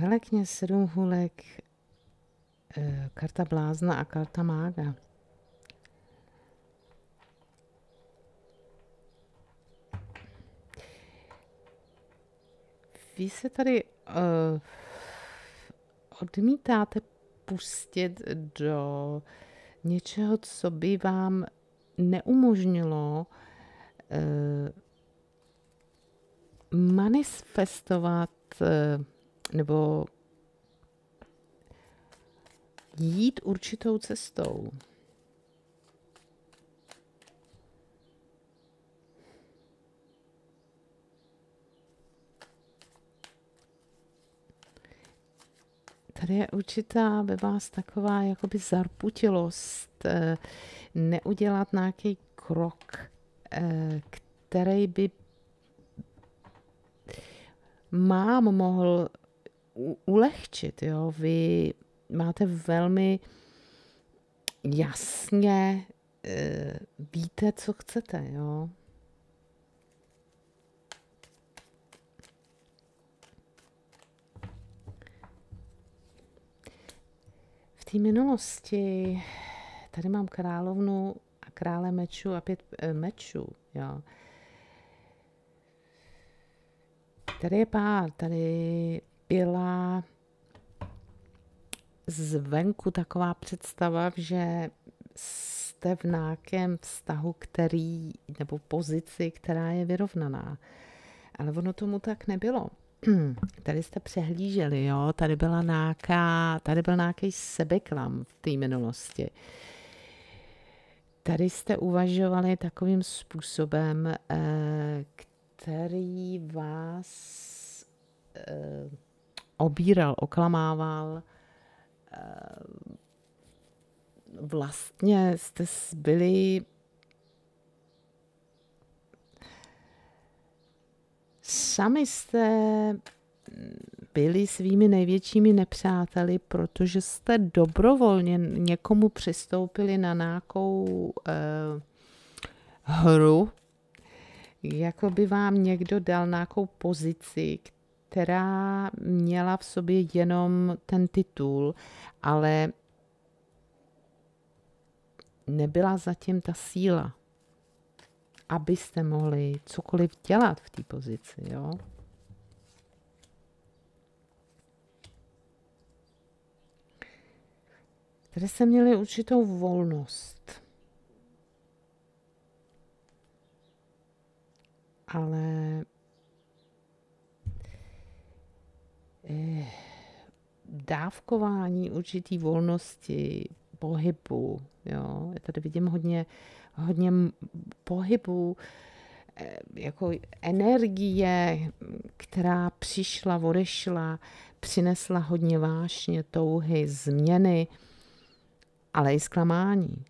Velekně sedm hůlek, eh, karta blázna a karta mága. Vy se tady uh, odmítáte pustit do něčeho, co by vám neumožnilo uh, manifestovat uh, nebo jít určitou cestou. Tady je určitá ve vás taková jakoby zarputilost, eh, neudělat nějaký krok, eh, který by mám mohl ulehčit. Jo? Vy máte velmi jasně, e, víte, co chcete. Jo? té minulosti, tady mám královnu a krále mečů a pět e, mečů, jo. Tady je pár, tady byla zvenku taková představa, že jste v nějakém vztahu, který, nebo pozici, která je vyrovnaná. Ale ono tomu tak nebylo. Tady jste přehlíželi, jo, tady byla nějaká, tady byl nějaký sebeklam v té minulosti. Tady jste uvažovali takovým způsobem, eh, který vás eh, obíral, oklamával, eh, vlastně jste byli sami jste byli svými největšími nepřáteli, protože jste dobrovolně někomu přistoupili na nějakou eh, hru, jako by vám někdo dal nějakou pozici, která měla v sobě jenom ten titul, ale nebyla zatím ta síla, abyste mohli cokoliv dělat v té pozici, jo. Tady jste měli určitou volnost. Ale eh, dávkování určitý volnosti, pohybu, jo, já tady vidím hodně, hodně pohybu, eh, jako energie, která přišla, odešla, přinesla hodně vášně, touhy, změny, ale i zklamání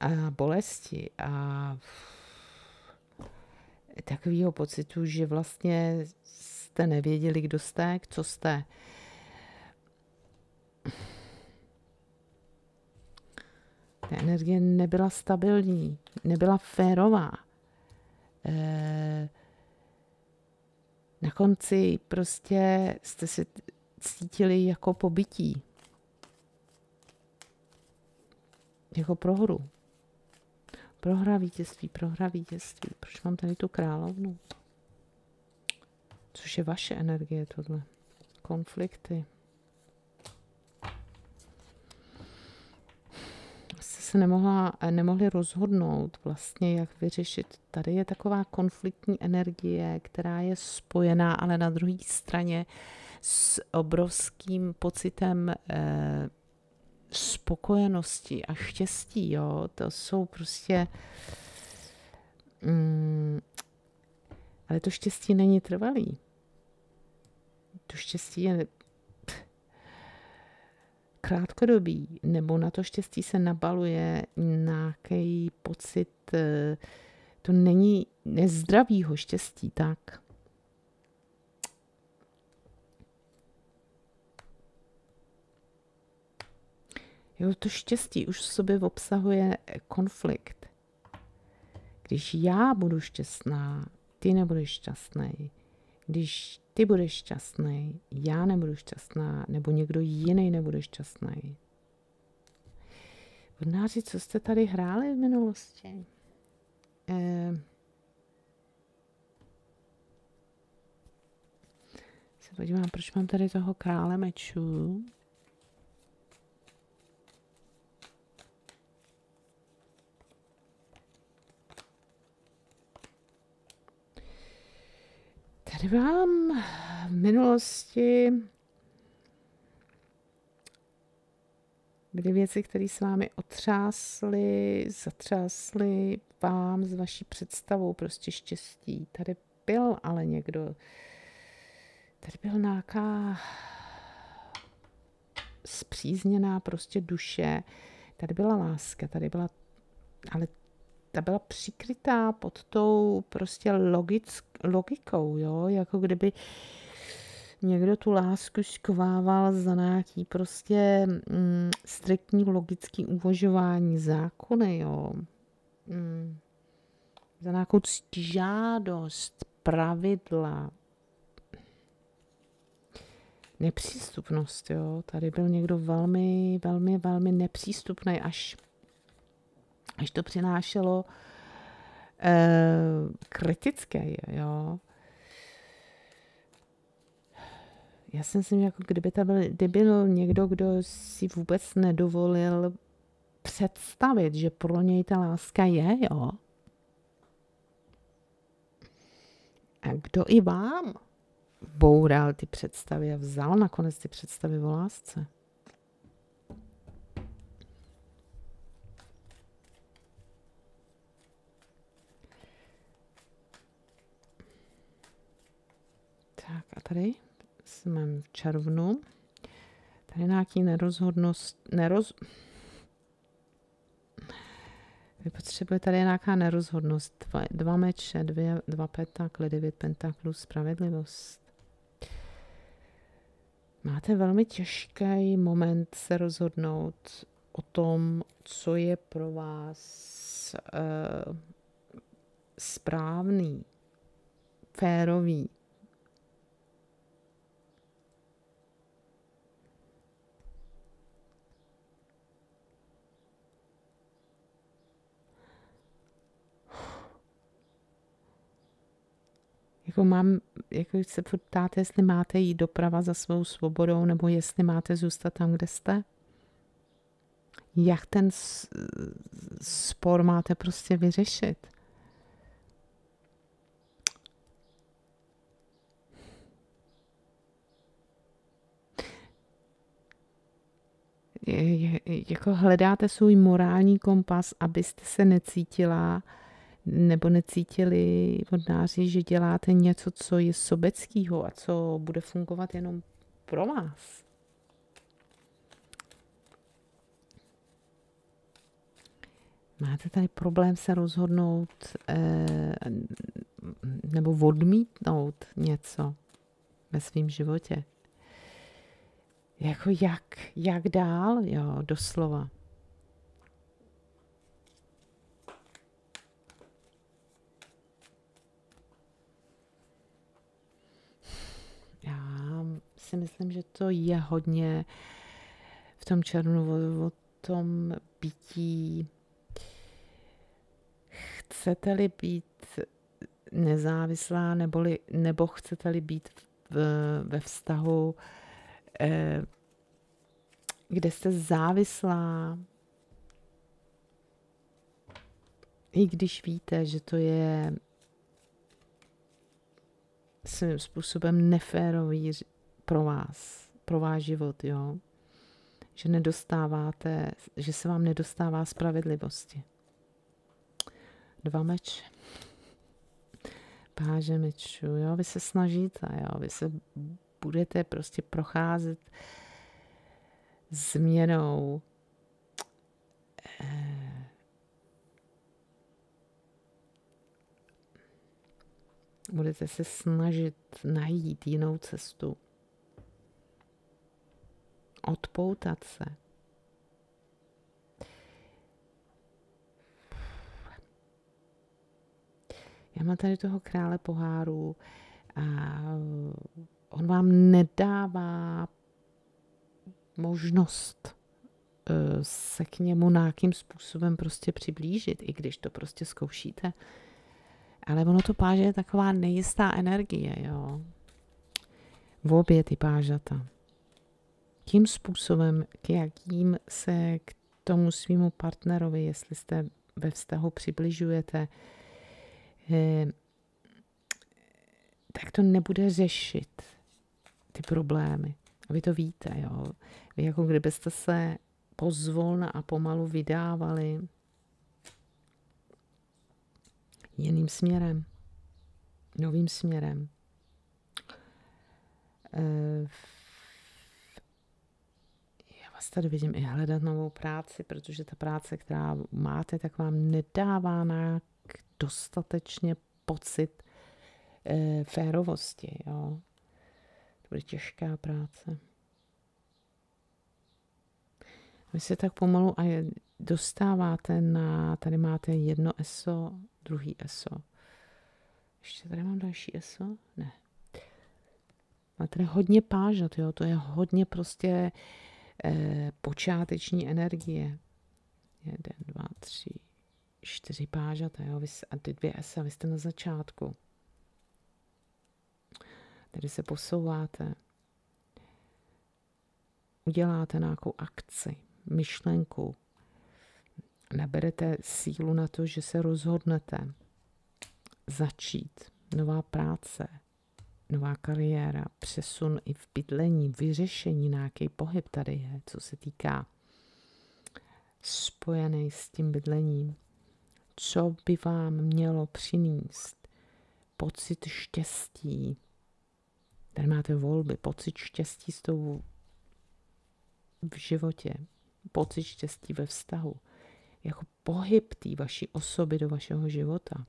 a bolesti a takového pocitu, že vlastně jste nevěděli, kdo jste, co jste. Ta energie nebyla stabilní, nebyla férová. E, na konci prostě jste se cítili jako pobytí. Jako prohru. Prohra vítězství, prohra vítězství. Proč mám tady tu královnu? Což je vaše energie tohle. Konflikty. Jste se nemohla, nemohli rozhodnout vlastně, jak vyřešit. Tady je taková konfliktní energie, která je spojená, ale na druhé straně s obrovským pocitem eh, spokojenosti a štěstí, jo, to jsou prostě... Mm, ale to štěstí není trvalý. To štěstí je krátkodobý, nebo na to štěstí se nabaluje nějaký pocit, eh, to není nezdravýho štěstí, tak. Jo, to štěstí už v sobě obsahuje konflikt. Když já budu šťastná, ty nebudeš šťastný. Když ty budeš šťastný, já nebudu šťastná, nebo někdo jiný nebude šťastný. Vodnáři, co jste tady hráli v minulosti? Eh, se podívám, proč mám tady toho krále mečů. Tady vám v minulosti byly věci, které s vámi otřásly, zatřásly vám s vaší představou prostě štěstí. Tady byl ale někdo, tady byl nějaká zpřízněná prostě duše, tady byla láska, tady byla, ale ta byla přikrytá pod tou prostě logick, logikou, jo, jako kdyby někdo tu lásku škovával za nějaký prostě mm, striktní logický uvažování zákony, jo. Mm, za nějakou žádost, pravidla. nepřístupnost, jo. Tady byl někdo velmi, velmi, velmi nepřístupný, až, až to přinášelo eh, kritické, jo. Já si myslím, jako kdyby to byl, kdyby byl někdo, kdo si vůbec nedovolil představit, že pro něj ta láska je, jo. A kdo i vám boural ty představy a vzal nakonec ty představy o lásce. Tak a tady jsme v červnu. Tady nějaký nerozhodnost, neroz... Vy potřebujete tady nějaká nerozhodnost. Dva, dva meče, dvě, dva petakly, devět pentaklů, spravedlivost. Máte velmi těžký moment se rozhodnout o tom, co je pro vás uh, správný, férový. Jako mám, jako se ptáte, jestli máte jít doprava za svou svobodou, nebo jestli máte zůstat tam, kde jste. Jak ten spor máte prostě vyřešit. Jako hledáte svůj morální kompas, abyste se necítila nebo necítili vodnáři, že děláte něco, co je sobeckého a co bude fungovat jenom pro vás. Máte tady problém se rozhodnout eh, nebo odmítnout něco ve svém životě. Jako jak, jak dál, jo, doslova. Si myslím, že to je hodně v tom červnu o, o tom bytí. Chcete-li být nezávislá, neboli, nebo chcete-li být v, ve vztahu, eh, kde jste závislá, i když víte, že to je svým způsobem neférový pro vás, pro váš život, jo. Že nedostáváte, že se vám nedostává spravedlivosti. Dva meč. Páže mečů, jo. Vy se snažíte, jo. Vy se budete prostě procházet změnou eh, budete se snažit najít jinou cestu odpoutat se. Já mám tady toho krále pohárů a on vám nedává možnost eh, se k němu nějakým způsobem prostě přiblížit, i když to prostě zkoušíte. Ale ono to páže je taková nejistá energie, jo. V obě ty pážata tím způsobem, k jakým se k tomu svýmu partnerovi, jestli jste ve vztahu přibližujete, eh, tak to nebude řešit ty problémy. A vy to víte, jo. Vy jako kdybyste se pozvolna a pomalu vydávali jiným směrem, novým směrem. E, vás tady vidím i hledat novou práci, protože ta práce, která máte, tak vám nedává na dostatečně pocit e, férovosti. Jo? To bude těžká práce. Vy se tak pomalu a dostáváte na, tady máte jedno ESO, druhý ESO. Ještě tady mám další ESO? Ne. Má tady hodně pážat, jo, to je hodně prostě počáteční energie. Jeden, dva, tři, čtyři pážata, jo, a ty dvě esa, vy jste na začátku. Tady se posouváte. Uděláte nějakou akci, myšlenku. Naberete sílu na to, že se rozhodnete začít. Nová práce, nová kariéra, přesun i v bydlení, vyřešení, nějaký pohyb tady je, co se týká spojený s tím bydlením. Co by vám mělo přinést pocit štěstí? Tady máte volby, pocit štěstí s tou v životě, pocit štěstí ve vztahu, jako pohyb té vaší osoby do vašeho života.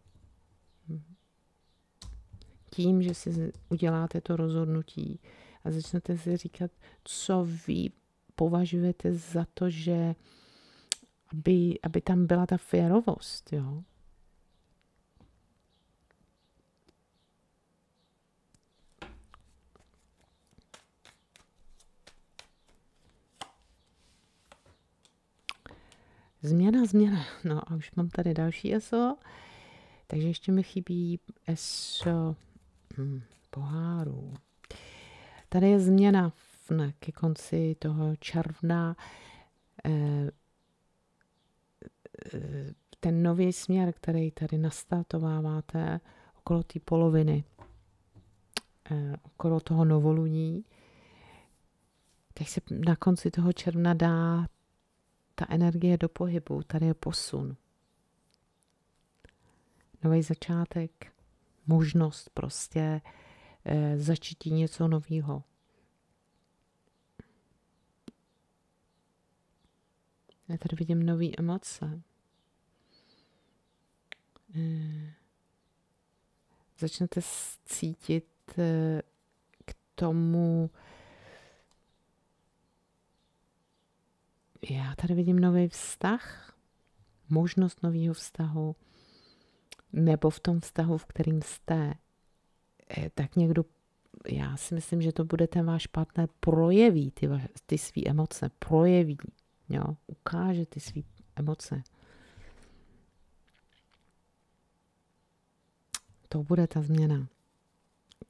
Tím, že si uděláte to rozhodnutí a začnete si říkat, co vy považujete za to, že aby, aby tam byla ta férovost, jo. Změna, změna. No a už mám tady další ESO. Takže ještě mi chybí ESO hm, pohárů. Tady je změna na, ke konci toho června. Eh, ten nový směr, který tady nastartováváte okolo té poloviny, eh, okolo toho novoluní, tak se na konci toho června dá ta energie do pohybu, tady je posun. Nový začátek, možnost prostě e, začít něco nového. Já tady vidím nové emoce. E, začnete cítit e, k tomu, já tady vidím nový vztah, možnost nového vztahu, nebo v tom vztahu, v kterým jste, eh, tak někdo, já si myslím, že to bude ten váš partner, projeví ty, ty své emoce, projeví, jo, ukáže ty své emoce. To bude ta změna,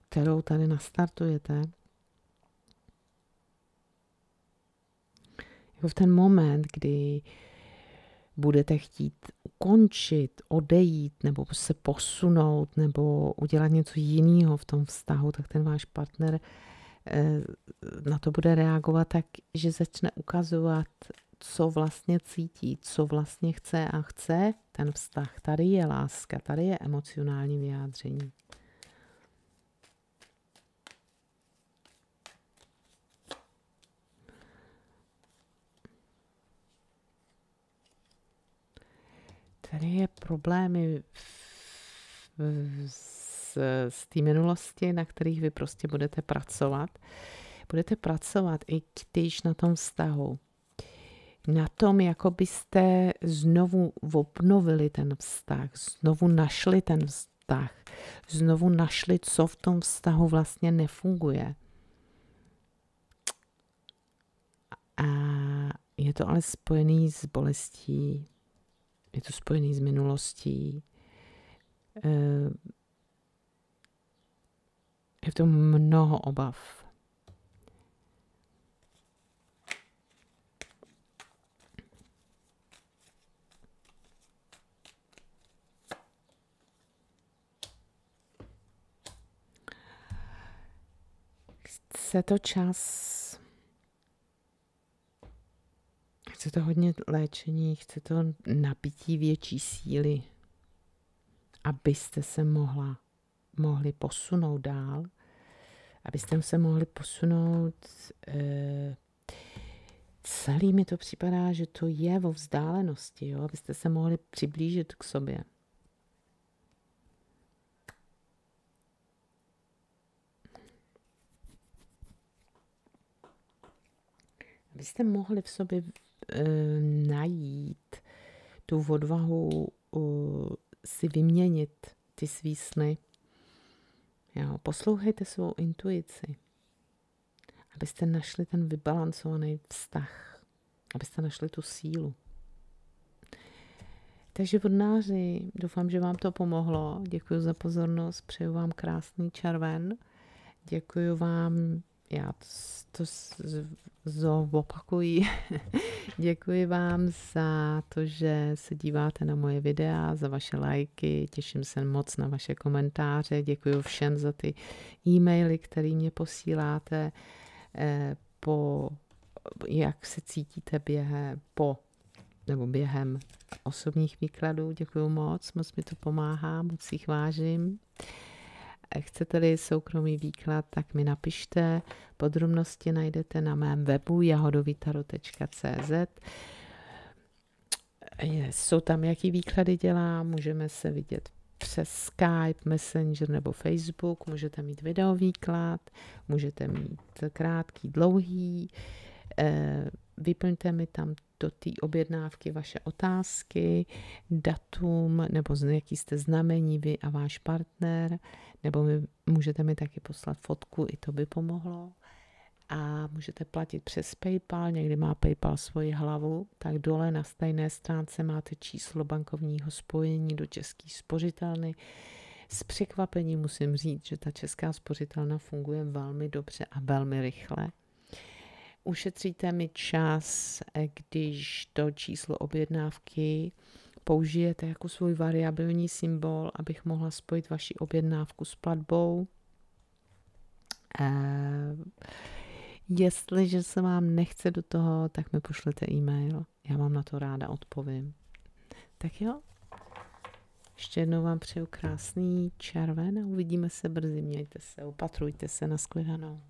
kterou tady nastartujete. Jako v ten moment, kdy budete chtít ukončit, odejít nebo se posunout nebo udělat něco jiného v tom vztahu, tak ten váš partner eh, na to bude reagovat tak, že začne ukazovat, co vlastně cítí, co vlastně chce a chce ten vztah. Tady je láska, tady je emocionální vyjádření. Tady je problémy z, z té minulosti, na kterých vy prostě budete pracovat. Budete pracovat i když na tom vztahu. Na tom, jako byste znovu obnovili ten vztah, znovu našli ten vztah, znovu našli, co v tom vztahu vlastně nefunguje. A je to ale spojený s bolestí, je to spojený s minulostí. Eh, je v tom mnoho obav. Chce to čas Chce to hodně léčení, chce to napití větší síly, abyste se mohla, mohli posunout dál, abyste se mohli posunout. E, celý mi to připadá, že to je o vzdálenosti, jo? abyste se mohli přiblížit k sobě. Abyste mohli v sobě Eh, najít tu odvahu uh, si vyměnit ty svý sny. Jo, poslouchejte svou intuici. abyste našli ten vybalancovaný vztah, abyste našli tu sílu. Takže vodnáři, doufám, že vám to pomohlo. Děkuji za pozornost, přeju vám krásný červen. Děkuji vám, já to, to opakuji. Děkuji vám za to, že se díváte na moje videa, za vaše lajky, těším se moc na vaše komentáře, děkuji všem za ty e-maily, které mě posíláte eh, po, jak se cítíte během, po nebo během osobních výkladů. Děkuji moc, moc mi to pomáhá, moc jich vážím. Chcete-li soukromý výklad, tak mi napište. Podrobnosti najdete na mém webu jahodovitaro.cz. Jsou tam, jaký výklady dělám, můžeme se vidět přes Skype, Messenger nebo Facebook, můžete mít videovýklad, můžete mít krátký, dlouhý, eh, vyplňte mi tam do té objednávky vaše otázky, datum, nebo z jaký jste znamení vy a váš partner, nebo mi, můžete mi taky poslat fotku, i to by pomohlo. A můžete platit přes PayPal, někdy má PayPal svoji hlavu, tak dole na stejné stránce máte číslo bankovního spojení do české spořitelny. S překvapením musím říct, že ta česká spořitelna funguje velmi dobře a velmi rychle ušetříte mi čas, eh, když to číslo objednávky použijete jako svůj variabilní symbol, abych mohla spojit vaši objednávku s platbou. Eh, jestliže se vám nechce do toho, tak mi pošlete e-mail. Já vám na to ráda odpovím. Tak jo, ještě jednou vám přeju krásný červen a uvidíme se brzy. Mějte se, opatrujte se, na shledanou.